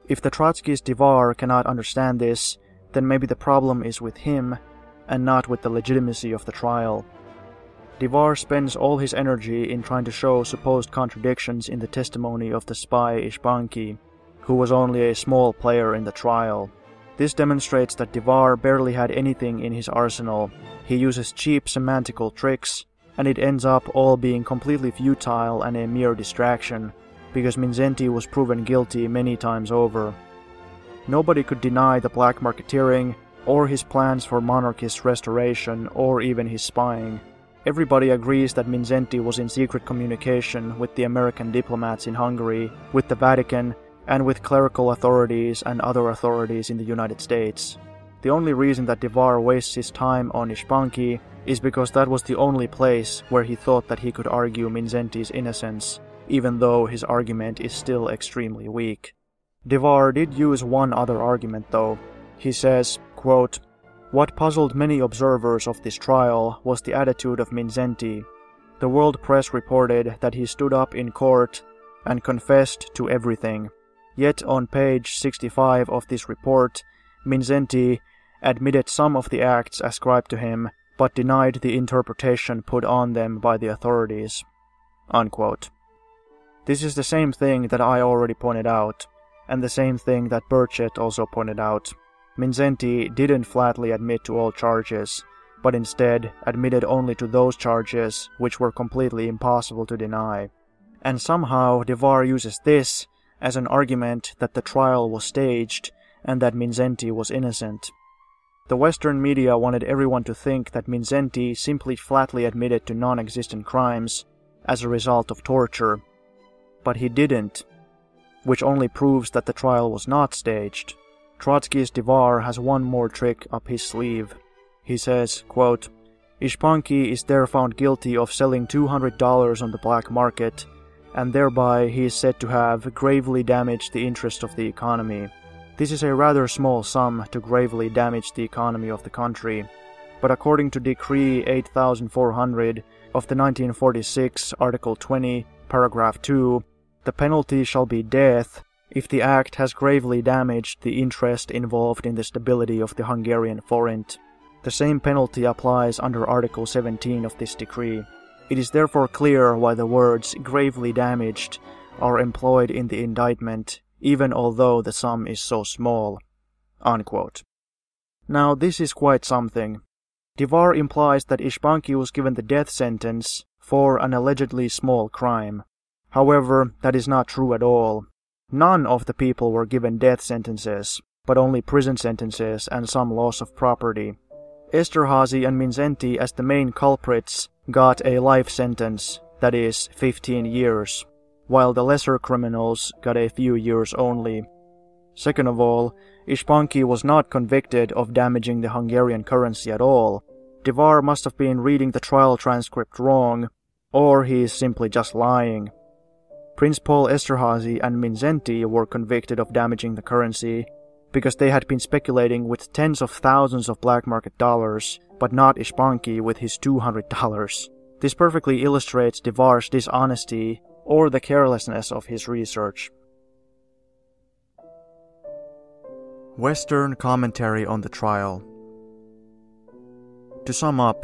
If the Trotskyist Devar cannot understand this, then maybe the problem is with him and not with the legitimacy of the trial. Devar spends all his energy in trying to show supposed contradictions in the testimony of the spy Ishpanki, who was only a small player in the trial. This demonstrates that Devar barely had anything in his arsenal. He uses cheap semantical tricks, and it ends up all being completely futile and a mere distraction, because Mindszenty was proven guilty many times over. Nobody could deny the black marketeering, or his plans for monarchist restoration, or even his spying. Everybody agrees that Mindszenty was in secret communication with the American diplomats in Hungary, with the Vatican, and with clerical authorities and other authorities in the United States. The only reason that Devar wastes his time on Ishpanki is because that was the only place where he thought that he could argue Mindszenty's innocence, even though his argument is still extremely weak. Devar did use one other argument though. He says, quote, What puzzled many observers of this trial was the attitude of Mindszenty. The world press reported that he stood up in court and confessed to everything. Yet on page 65 of this report, Mindszenty admitted some of the acts ascribed to him, but denied the interpretation put on them by the authorities. Unquote. This is the same thing that I already pointed out, and the same thing that Burchett also pointed out. Mindszenty didn't flatly admit to all charges, but instead admitted only to those charges which were completely impossible to deny. And somehow Devar uses this as an argument that the trial was staged and that Mindszenty was innocent. The Western media wanted everyone to think that Mindszenty simply flatly admitted to non existent crimes as a result of torture. But he didn't, which only proves that the trial was not staged. Trotsky's Devar has one more trick up his sleeve. He says, quote, Ishpanki is there found guilty of selling $200 on the black market, and thereby he is said to have gravely damaged the interest of the economy. This is a rather small sum to gravely damage the economy of the country, but according to Decree 8400 of the 1946 Article 20, Paragraph 2, the penalty shall be death if the act has gravely damaged the interest involved in the stability of the Hungarian forint. The same penalty applies under Article 17 of this decree. It is therefore clear why the words gravely damaged are employed in the indictment, even although the sum is so small. Unquote. Now, this is quite something. Divar implies that Ishbanki was given the death sentence for an allegedly small crime. However, that is not true at all. None of the people were given death sentences, but only prison sentences and some loss of property. Esterhazy and Mindszenty, as the main culprits, got a life sentence, that is, 15 years, while the lesser criminals got a few years only. Second of all, Ishpanki was not convicted of damaging the Hungarian currency at all. Divar must have been reading the trial transcript wrong, or he is simply just lying. Prince Paul Esterhazy and Mindszenty were convicted of damaging the currency because they had been speculating with tens of thousands of black market dollars, but not Ishbanki with his $200. This perfectly illustrates Devar's dishonesty or the carelessness of his research. Western commentary on the trial. To sum up,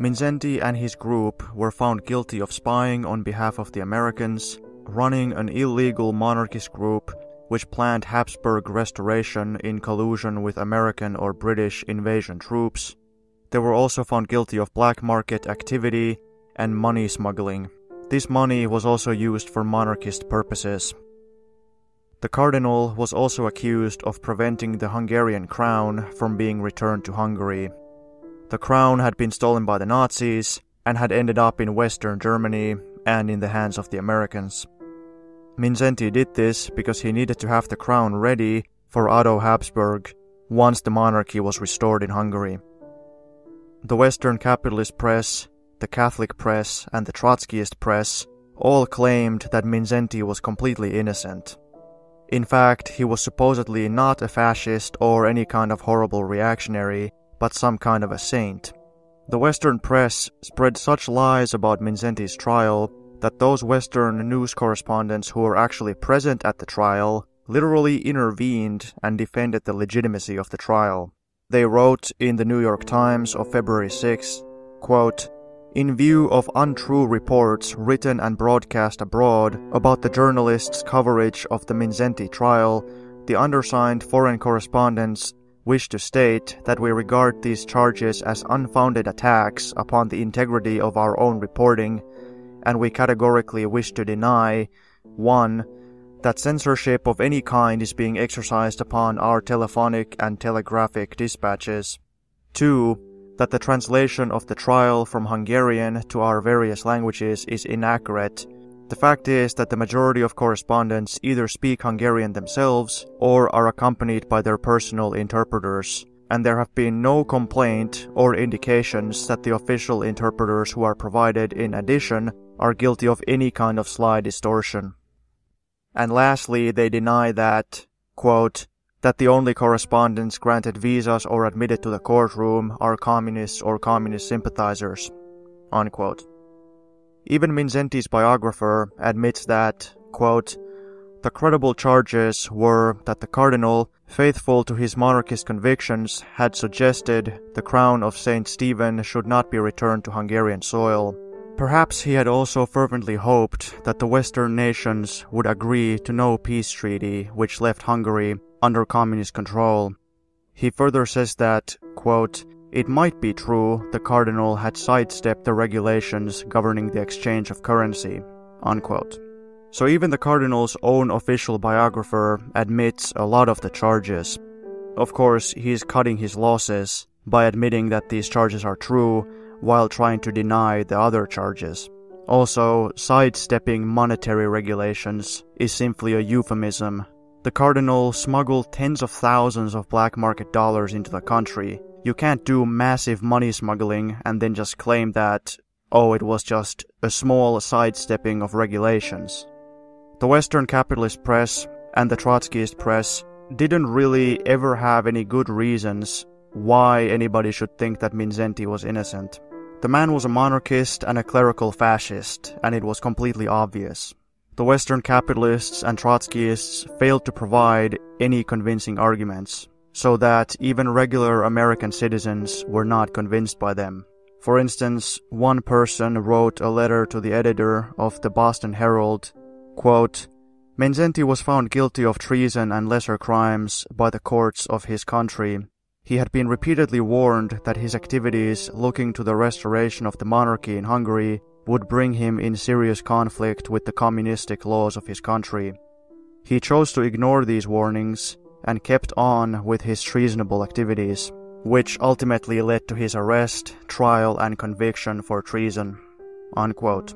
Mindszenty and his group were found guilty of spying on behalf of the Americans running an illegal monarchist group which planned Habsburg restoration in collusion with American or British invasion troops. They were also found guilty of black market activity and money smuggling. This money was also used for monarchist purposes. The cardinal was also accused of preventing the Hungarian crown from being returned to Hungary. The crown had been stolen by the Nazis and had ended up in Western Germany and in the hands of the Americans. Mindszenty did this because he needed to have the crown ready for Otto Habsburg once the monarchy was restored in Hungary. The Western capitalist press, the Catholic press, and the Trotskyist press all claimed that Mindszenty was completely innocent. In fact, he was supposedly not a fascist or any kind of horrible reactionary, but some kind of a saint. The Western press spread such lies about Mindszenty's trial that those Western news correspondents who were actually present at the trial literally intervened and defended the legitimacy of the trial. They wrote in the New York Times of February 6, quote, in view of untrue reports written and broadcast abroad about the journalists' coverage of the Mindszenty trial, the undersigned foreign correspondents wish to state that we regard these charges as unfounded attacks upon the integrity of our own reporting and we categorically wish to deny 1. That censorship of any kind is being exercised upon our telephonic and telegraphic dispatches. 2. That the translation of the trial from Hungarian to our various languages is inaccurate. The fact is that the majority of correspondents either speak Hungarian themselves or are accompanied by their personal interpreters, and there have been no complaint or indications that the official interpreters who are provided in addition are guilty of any kind of sly distortion. And lastly, they deny that, quote, that the only correspondents granted visas or admitted to the courtroom are communists or communist sympathizers. Unquote. Even Mindszenty's biographer admits that, quote, the credible charges were that the cardinal, faithful to his monarchist convictions, had suggested the crown of Saint Stephen should not be returned to Hungarian soil, Perhaps he had also fervently hoped that the Western nations would agree to no peace treaty which left Hungary under communist control. He further says that, quote, it might be true the cardinal had sidestepped the regulations governing the exchange of currency. Unquote. So even the cardinal's own official biographer admits a lot of the charges. Of course, he is cutting his losses by admitting that these charges are true while trying to deny the other charges. Also, sidestepping monetary regulations is simply a euphemism. The cardinal smuggled tens of thousands of black market dollars into the country. You can't do massive money smuggling and then just claim that, oh, it was just a small sidestepping of regulations. The Western capitalist press and the Trotskyist press didn't really ever have any good reasons why anybody should think that Mindszenty was innocent. The man was a monarchist and a clerical fascist, and it was completely obvious. the Western capitalists and Trotskyists failed to provide any convincing arguments, so that even regular American citizens were not convinced by them. For instance, one person wrote a letter to the editor of the Boston Herald, quote, Mindszenty was found guilty of treason and lesser crimes by the courts of his country. He had been repeatedly warned that his activities looking to the restoration of the monarchy in Hungary would bring him in serious conflict with the communistic laws of his country. He chose to ignore these warnings and kept on with his treasonable activities, which ultimately led to his arrest, trial, and conviction for treason. Unquote.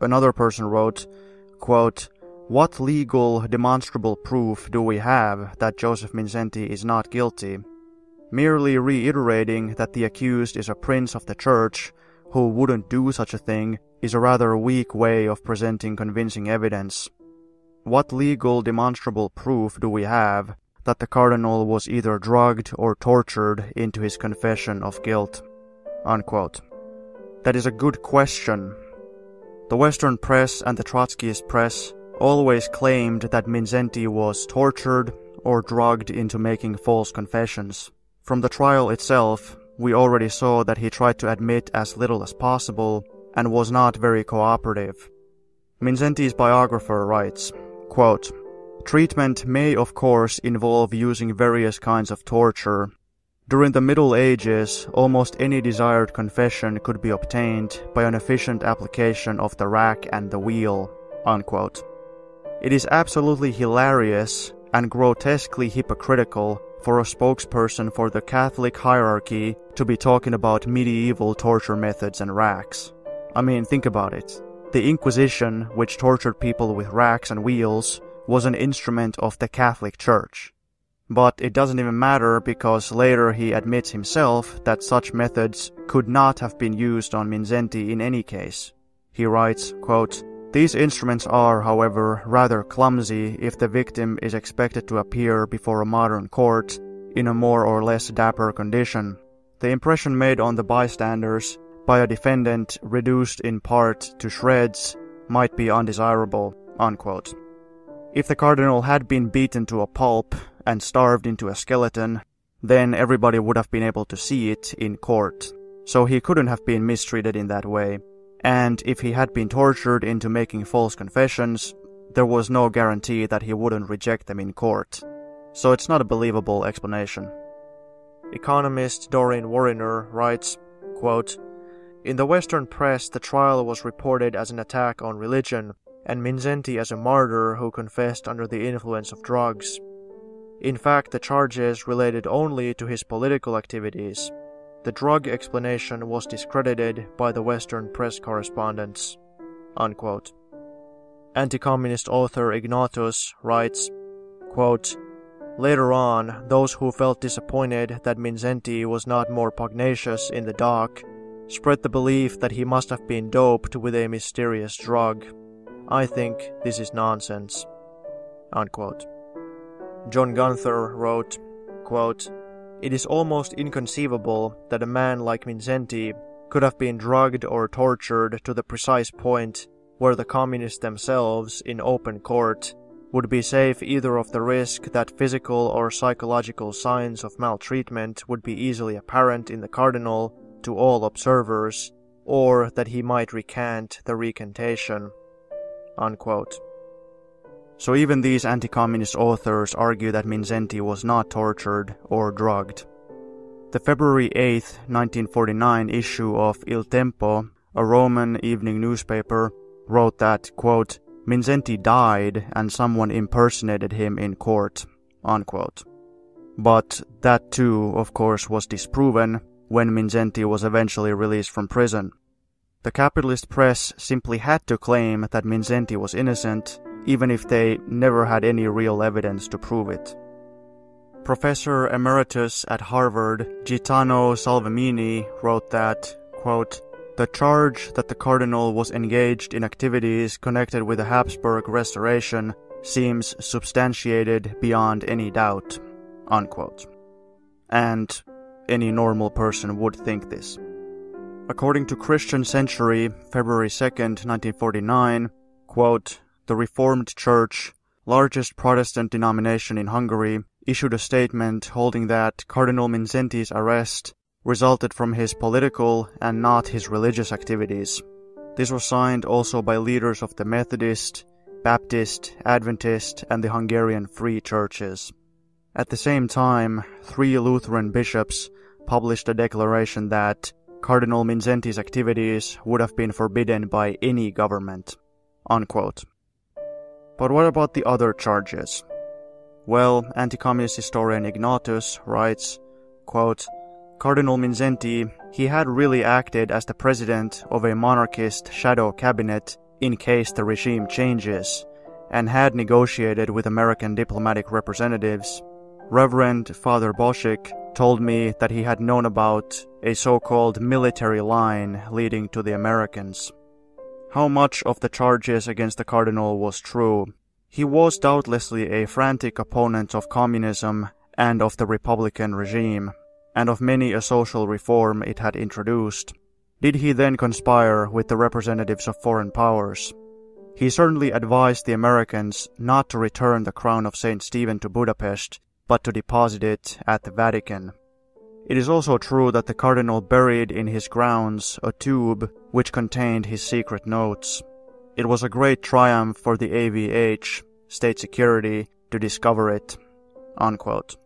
Another person wrote, quote, What legal, demonstrable proof do we have that Joseph Mindszenty is not guilty? Merely reiterating that the accused is a prince of the church who wouldn't do such a thing is a rather weak way of presenting convincing evidence. What legal demonstrable proof do we have that the cardinal was either drugged or tortured into his confession of guilt? Unquote. That is a good question. The Western press and the Trotskyist press always claimed that Mindszenty was tortured or drugged into making false confessions. From the trial itself, we already saw that he tried to admit as little as possible and was not very cooperative. Mindszenty's biographer writes, quote, Treatment may of course involve using various kinds of torture. During the Middle Ages, almost any desired confession could be obtained by an efficient application of the rack and the wheel. Unquote. It is absolutely hilarious and grotesquely hypocritical for a spokesperson for the Catholic hierarchy to be talking about medieval torture methods and racks. I mean, think about it. The Inquisition, which tortured people with racks and wheels, was an instrument of the Catholic Church. But it doesn't even matter because later he admits himself that such methods could not have been used on Mindszenty in any case. He writes, quote, These instruments are, however, rather clumsy if the victim is expected to appear before a modern court in a more or less dapper condition. The impression made on the bystanders by a defendant reduced in part to shreds might be undesirable. Unquote. If the cardinal had been beaten to a pulp and starved into a skeleton, then everybody would have been able to see it in court. So he couldn't have been mistreated in that way. And if he had been tortured into making false confessions, there was no guarantee that he wouldn't reject them in court so it's not a believable explanation. Economist Doreen Warriner writes, quote, In the Western press, the trial was reported as an attack on religion, and Mindszenty as a martyr who confessed under the influence of drugs. In fact, the charges related only to his political activities. The drug explanation was discredited by the Western press correspondents. Anti communist author Ignotus writes, quote, Later on, those who felt disappointed that Mindszenty was not more pugnacious in the dock spread the belief that he must have been doped with a mysterious drug. I think this is nonsense. Unquote. John Gunther wrote, quote, It is almost inconceivable that a man like Mindszenty could have been drugged or tortured to the precise point where the communists themselves, in open court, would be safe either of the risk that physical or psychological signs of maltreatment would be easily apparent in the cardinal to all observers, or that he might recant the recantation. Unquote. So even these anti-communist authors argue that Mindszenty was not tortured or drugged. The February 8, 1949 issue of Il Tempo, a Roman evening newspaper, wrote that, quote, Mindszenty died and someone impersonated him in court. Unquote. But that too, of course, was disproven when Mindszenty was eventually released from prison. The capitalist press simply had to claim that Mindszenty was innocent, even if they never had any real evidence to prove it. Professor Emeritus at Harvard, Gaetano Salvemini, wrote that, quote, the charge that the cardinal was engaged in activities connected with the Habsburg restoration seems substantiated beyond any doubt. Unquote. And any normal person would think this. According to Christian Century, February 2nd, 1949, quote, the Reformed Church, largest Protestant denomination in Hungary, issued a statement holding that Cardinal Mindszenty's arrest resulted from his political and not his religious activities. This was signed also by leaders of the Methodist, Baptist, Adventist, and the Hungarian Free Churches. At the same time, three Lutheran bishops published a declaration that Cardinal Mindszenty's activities would have been forbidden by any government. Unquote. But what about the other charges? Well, anti-communist historian Ignotus writes, quote, Cardinal Mindszenty, he had really acted as the president of a monarchist shadow cabinet in case the regime changes, and had negotiated with American diplomatic representatives. Reverend Father Boschik told me that he had known about a so-called military line leading to the Americans. How much of the charges against the cardinal was true he was doubtlessly a frantic opponent of communism and of the Republican regime, and of many a social reform it had introduced. Did he then conspire with the representatives of foreign powers? He certainly advised the Americans not to return the crown of St. Stephen to Budapest, but to deposit it at the Vatican. It is also true that the cardinal buried in his grounds a tube which contained his secret notes. It was a great triumph for the AVH, state security, to discover it. Unquote.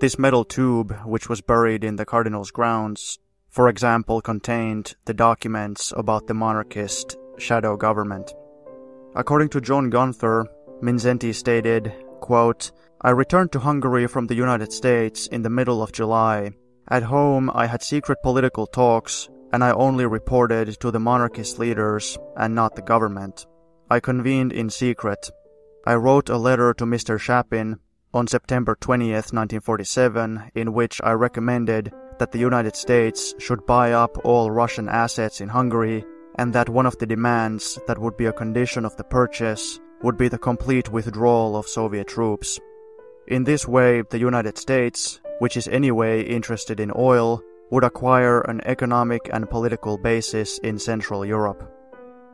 This metal tube, which was buried in the cardinal's grounds, for example, contained the documents about the monarchist shadow government. According to John Gunther, Mindszenty stated, quote, I returned to Hungary from the United States in the middle of July. At home, I had secret political talks and I only reported to the monarchist leaders and not the government. I convened in secret. I wrote a letter to Mr. Chapin on September 20th, 1947, in which I recommended that the United States should buy up all Russian assets in Hungary and that one of the demands that would be a condition of the purchase would be the complete withdrawal of Soviet troops. In this way, the United States, which is anyway interested in oil, would acquire an economic and political basis in Central Europe.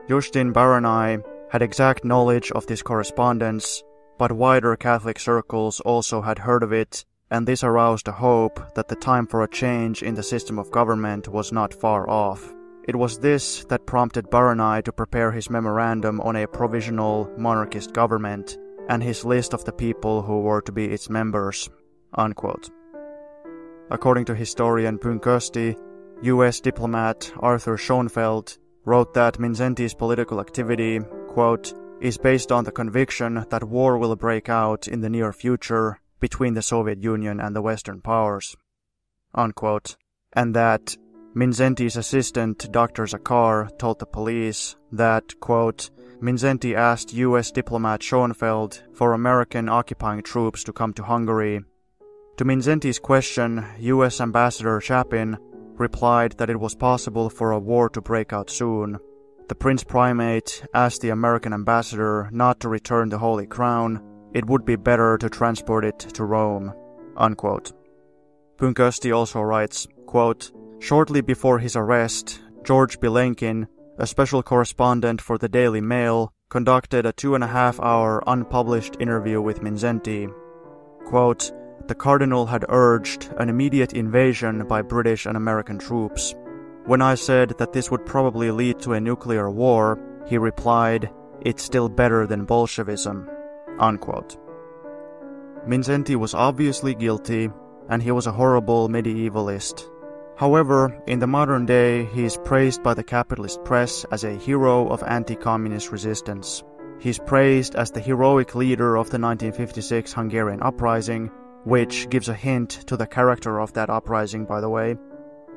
Justin Baranyi had exact knowledge of this correspondence, but wider Catholic circles also had heard of it, and this aroused a hope that the time for a change in the system of government was not far off. It was this that prompted Baranyi to prepare his memorandum on a provisional monarchist government and his list of the people who were to be its members. Unquote. According to historian Pünkösti, US diplomat Arthur Schoenfeld wrote that Mindszenty's political activity, quote, is based on the conviction that war will break out in the near future between the Soviet Union and the Western powers, unquote, and that Mindszenty's assistant, Dr. Zakar, told the police that, quote, Mindszenty asked US diplomat Schoenfeld for American occupying troops to come to Hungary to Mindszenty's question, US Ambassador Chapin replied that it was possible for a war to break out soon. The Prince Primate asked the American ambassador not to return the Holy Crown, it would be better to transport it to Rome. Unquote. Also writes, quote, Shortly before his arrest, George Bilenkin, a special correspondent for the Daily Mail, conducted a two and a half hour unpublished interview with Mindszenty. Quote, the Cardinal had urged an immediate invasion by British and American troops. When I said that this would probably lead to a nuclear war, he replied, It's still better than Bolshevism. Unquote. Mindszenty was obviously guilty, and he was a horrible medievalist. However, in the modern day, he is praised by the capitalist press as a hero of anti communist resistance. He is praised as the heroic leader of the 1956 Hungarian uprising which gives a hint to the character of that uprising, by the way.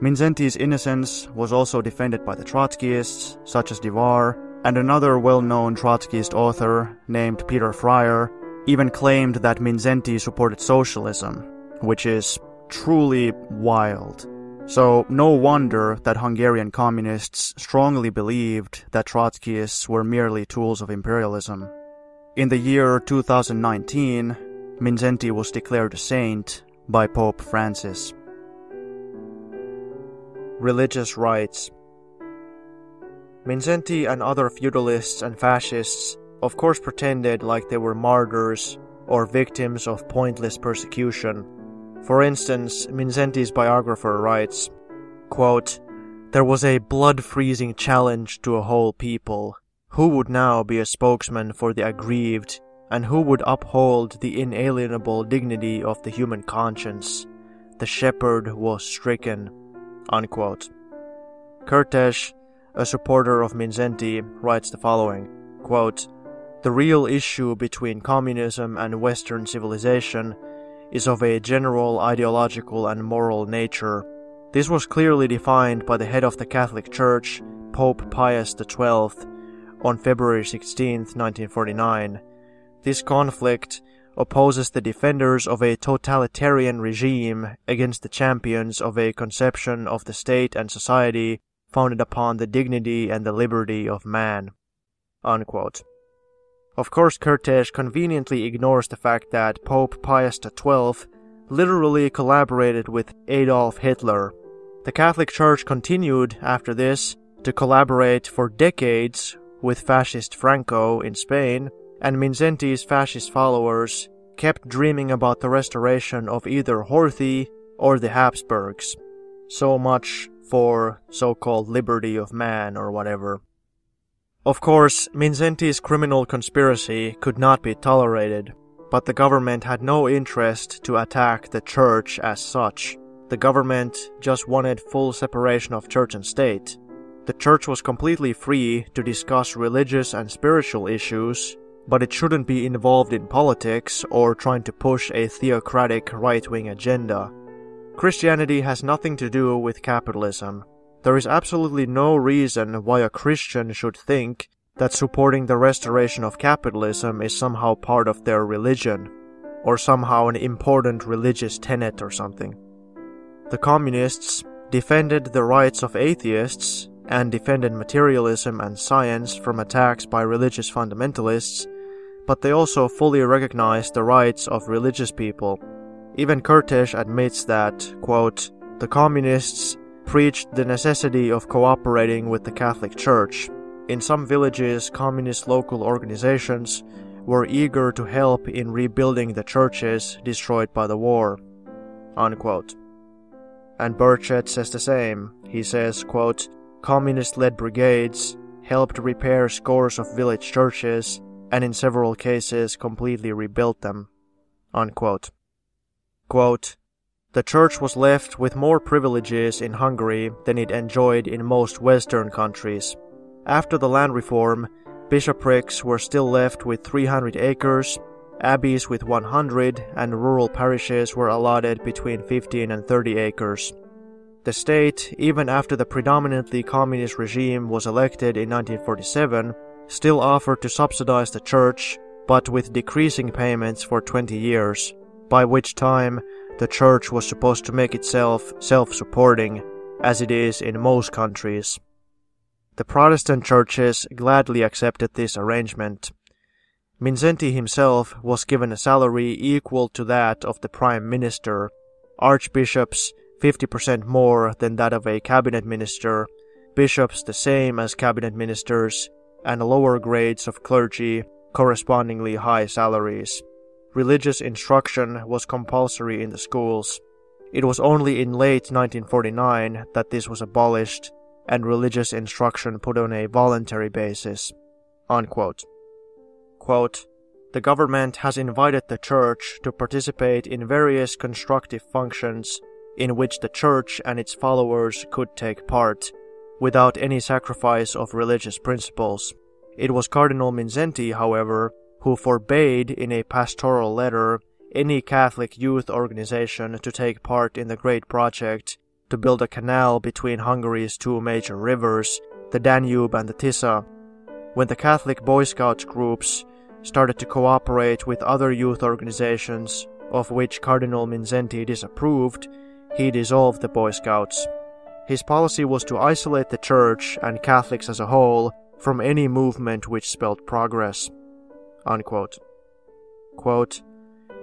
Mindszenty's innocence was also defended by the Trotskyists, such as Dewar, and another well-known Trotskyist author named Peter Fryer even claimed that Mindszenty supported socialism, which is truly wild. So no wonder that Hungarian communists strongly believed that Trotskyists were merely tools of imperialism. In the year 2019, Mindszenty was declared a saint by Pope Francis. Religious rights Mindszenty and other feudalists and fascists of course pretended like they were martyrs or victims of pointless persecution. For instance, Mindszenty's biographer writes, quote, There was a blood freezing challenge to a whole people. Who would now be a spokesman for the aggrieved, and who would uphold the inalienable dignity of the human conscience? The shepherd was stricken. Unquote. Kertész, a supporter of Minzenti, writes the following quote, The real issue between communism and Western civilization is of a general ideological and moral nature. This was clearly defined by the head of the Catholic Church, Pope Pius XII, on February 16, 1949. This conflict opposes the defenders of a totalitarian regime against the champions of a conception of the state and society founded upon the dignity and the liberty of man. Unquote. Of course, Kertész conveniently ignores the fact that Pope Pius XII literally collaborated with Adolf Hitler. The Catholic Church continued, after this, to collaborate for decades with fascist Franco in Spain, and Mindszenty's fascist followers kept dreaming about the restoration of either Horthy or the Habsburgs. So much for so called liberty of man or whatever. Of course, Mindszenty's criminal conspiracy could not be tolerated, but the government had no interest to attack the church as such. The government just wanted full separation of church and state. The church was completely free to discuss religious and spiritual issues, but it shouldn't be involved in politics or trying to push a theocratic right wing agenda. Christianity has nothing to do with capitalism. There is absolutely no reason why a Christian should think that supporting the restoration of capitalism is somehow part of their religion, or somehow an important religious tenet or something. The communists defended the rights of atheists and defended materialism and science from attacks by religious fundamentalists, but they also fully recognized the rights of religious people. Even Kertész admits that, quote, the communists preached the necessity of cooperating with the Catholic Church. In some villages, communist local organizations were eager to help in rebuilding the churches destroyed by the war. Unquote. And Burchett says the same. He says, quote, Communist led brigades helped repair scores of village churches and in several cases completely rebuilt them. Unquote. Quote, the church was left with more privileges in Hungary than it enjoyed in most Western countries. After the land reform, bishoprics were still left with 300 acres, abbeys with 100, and rural parishes were allotted between 15 and 30 acres. The state, even after the predominantly communist regime was elected in 1947, still offered to subsidize the church, but with decreasing payments for 20 years, by which time the church was supposed to make itself self supporting, as it is in most countries. The Protestant churches gladly accepted this arrangement. Mindszenty himself was given a salary equal to that of the prime minister, archbishops 50% more than that of a cabinet minister, bishops the same as cabinet ministers, and lower grades of clergy correspondingly high salaries religious instruction was compulsory in the schools. It was only in late 1949 that this was abolished and religious instruction put on a voluntary basis. Unquote. Quote, the government has invited the church to participate in various constructive functions in which the church and its followers could take part, without any sacrifice of religious principles. It was Cardinal Mindszenty, however, who forbade in a pastoral letter any Catholic youth organization to take part in the great project to build a canal between Hungary's two major rivers, the Danube and the Tisza. When the Catholic Boy Scout groups started to cooperate with other youth organizations, of which Cardinal Mindszenty disapproved, he dissolved the Boy Scouts. His policy was to isolate the Church and Catholics as a whole from any movement which spelled progress. Unquote. Quote,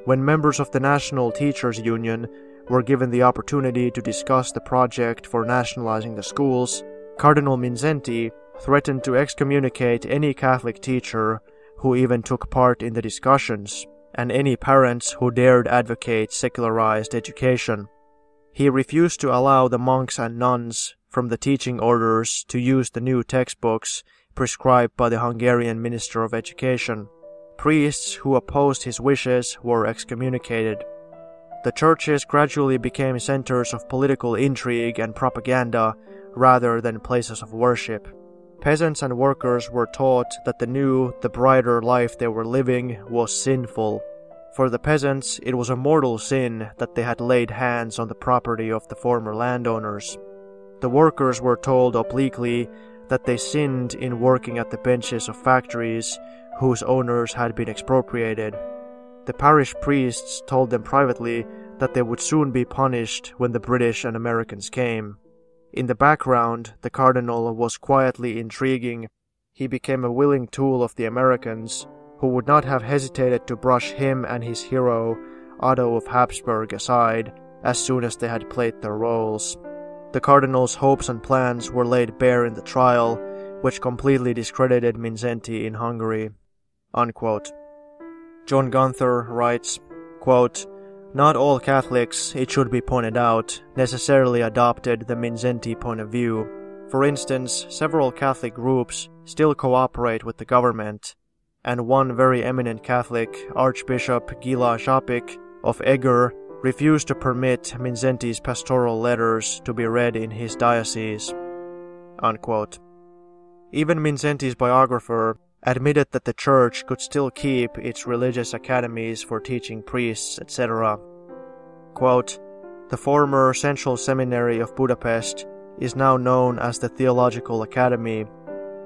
when members of the National Teachers Union were given the opportunity to discuss the project for nationalizing the schools, Cardinal Mindszenty threatened to excommunicate any Catholic teacher who even took part in the discussions, and any parents who dared advocate secularized education. He refused to allow the monks and nuns from the teaching orders to use the new textbooks prescribed by the Hungarian Minister of Education. Priests who opposed his wishes were excommunicated. The churches gradually became centers of political intrigue and propaganda rather than places of worship. Peasants and workers were taught that the new, the brighter life they were living was sinful. For the peasants, it was a mortal sin that they had laid hands on the property of the former landowners. The workers were told obliquely that they sinned in working at the benches of factories whose owners had been expropriated. The parish priests told them privately that they would soon be punished when the British and Americans came. In the background, the cardinal was quietly intriguing. He became a willing tool of the Americans, who would not have hesitated to brush him and his hero, Otto of Habsburg, aside as soon as they had played their roles. The cardinal's hopes and plans were laid bare in the trial, which completely discredited Mindszenty in Hungary. Unquote. John Gunther writes, quote, not all Catholics, it should be pointed out, necessarily adopted the Mindszenty point of view. For instance, several Catholic groups still cooperate with the government, and one very eminent Catholic, Archbishop Gyula Czapik of Eger, refused to permit Mindszenty's pastoral letters to be read in his diocese. Unquote. Even Mindszenty's biographer, admitted that the church could still keep its religious academies for teaching priests, etc. Quote, the former Central Seminary of Budapest is now known as the Theological Academy.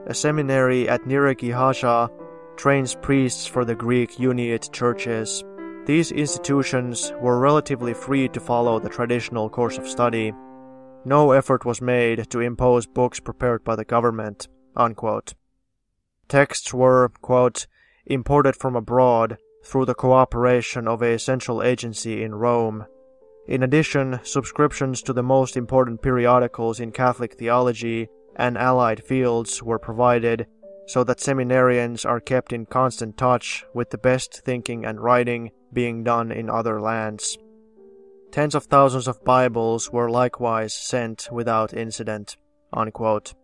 A seminary at Nyíregyháza trains priests for the Greek Uniate churches. These institutions were relatively free to follow the traditional course of study. No effort was made to impose books prepared by the government. Unquote. Texts were, quote, imported from abroad through the cooperation of a central agency in Rome. In addition, subscriptions to the most important periodicals in Catholic theology and allied fields were provided so that seminarians are kept in constant touch with the best thinking and writing being done in other lands. Tens of thousands of Bibles were likewise sent without incident. Unquote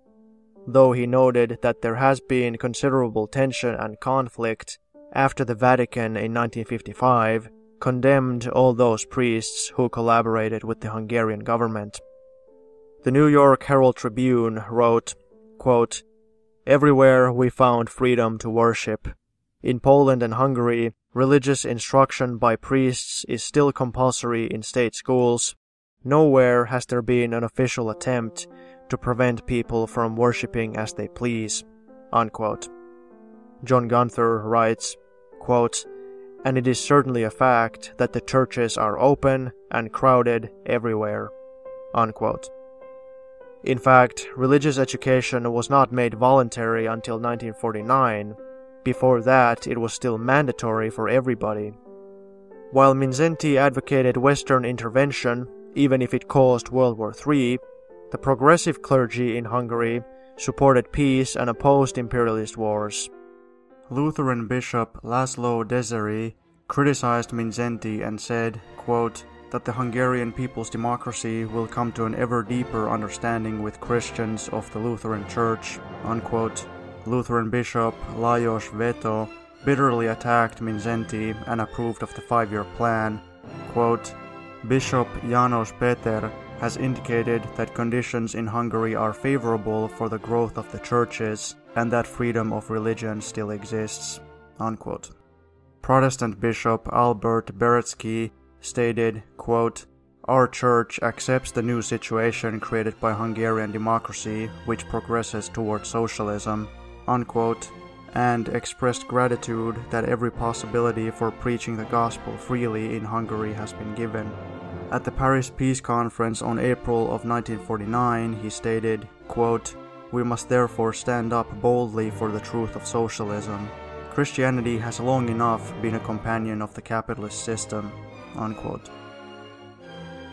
though he noted that there has been considerable tension and conflict after the Vatican in 1955 condemned all those priests who collaborated with the Hungarian government. The New York Herald Tribune wrote, quote, Everywhere we found freedom to worship. In Poland and Hungary, religious instruction by priests is still compulsory in state schools. Nowhere has there been an official attempt to prevent people from worshipping as they please. Unquote. John Gunther writes, quote, and it is certainly a fact that the churches are open and crowded everywhere. Unquote. In fact, religious education was not made voluntary until 1949. Before that, it was still mandatory for everybody. While Mindszenty advocated Western intervention, even if it caused World War III, the progressive clergy in Hungary supported peace and opposed imperialist wars. Lutheran Bishop Laszlo Dezsery criticized Mindszenty and said, quote, that the Hungarian people's democracy will come to an ever deeper understanding with Christians of the Lutheran Church. Unquote. Lutheran Bishop Lajos Veto bitterly attacked Mindszenty and approved of the five-year plan. Quote, Bishop Janos Peter has indicated that conditions in Hungary are favorable for the growth of the churches and that freedom of religion still exists. Unquote. Protestant Bishop Albert Bereczky stated, quote, Our church accepts the new situation created by Hungarian democracy, which progresses towards socialism, unquote, and expressed gratitude that every possibility for preaching the gospel freely in Hungary has been given. At the Paris Peace Conference on April of 1949, he stated, quote, We must therefore stand up boldly for the truth of socialism. Christianity has long enough been a companion of the capitalist system. Unquote.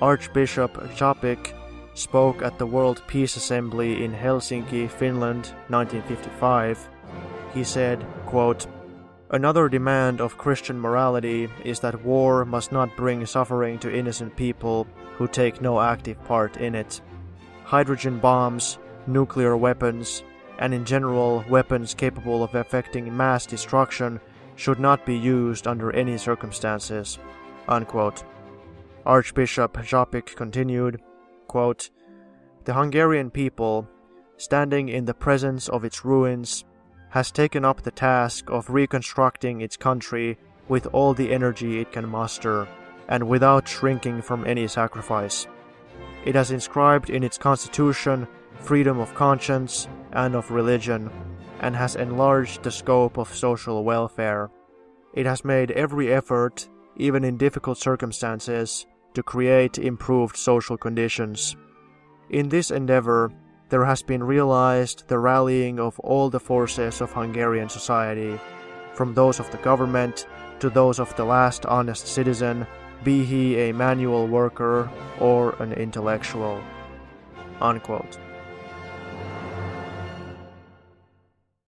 Archbishop Czapik spoke at the World Peace Assembly in Helsinki, Finland, 1955. He said, quote, Another demand of Christian morality is that war must not bring suffering to innocent people who take no active part in it. Hydrogen bombs, nuclear weapons, and in general weapons capable of effecting mass destruction should not be used under any circumstances. Unquote. Archbishop Czapik continued, quote, The Hungarian people, standing in the presence of its ruins, has taken up the task of reconstructing its country with all the energy it can muster, and without shrinking from any sacrifice. It has inscribed in its constitution freedom of conscience and of religion, and has enlarged the scope of social welfare. It has made every effort, even in difficult circumstances, to create improved social conditions. In this endeavor, there has been realized the rallying of all the forces of Hungarian society, from those of the government to those of the last honest citizen, be he a manual worker or an intellectual. Unquote.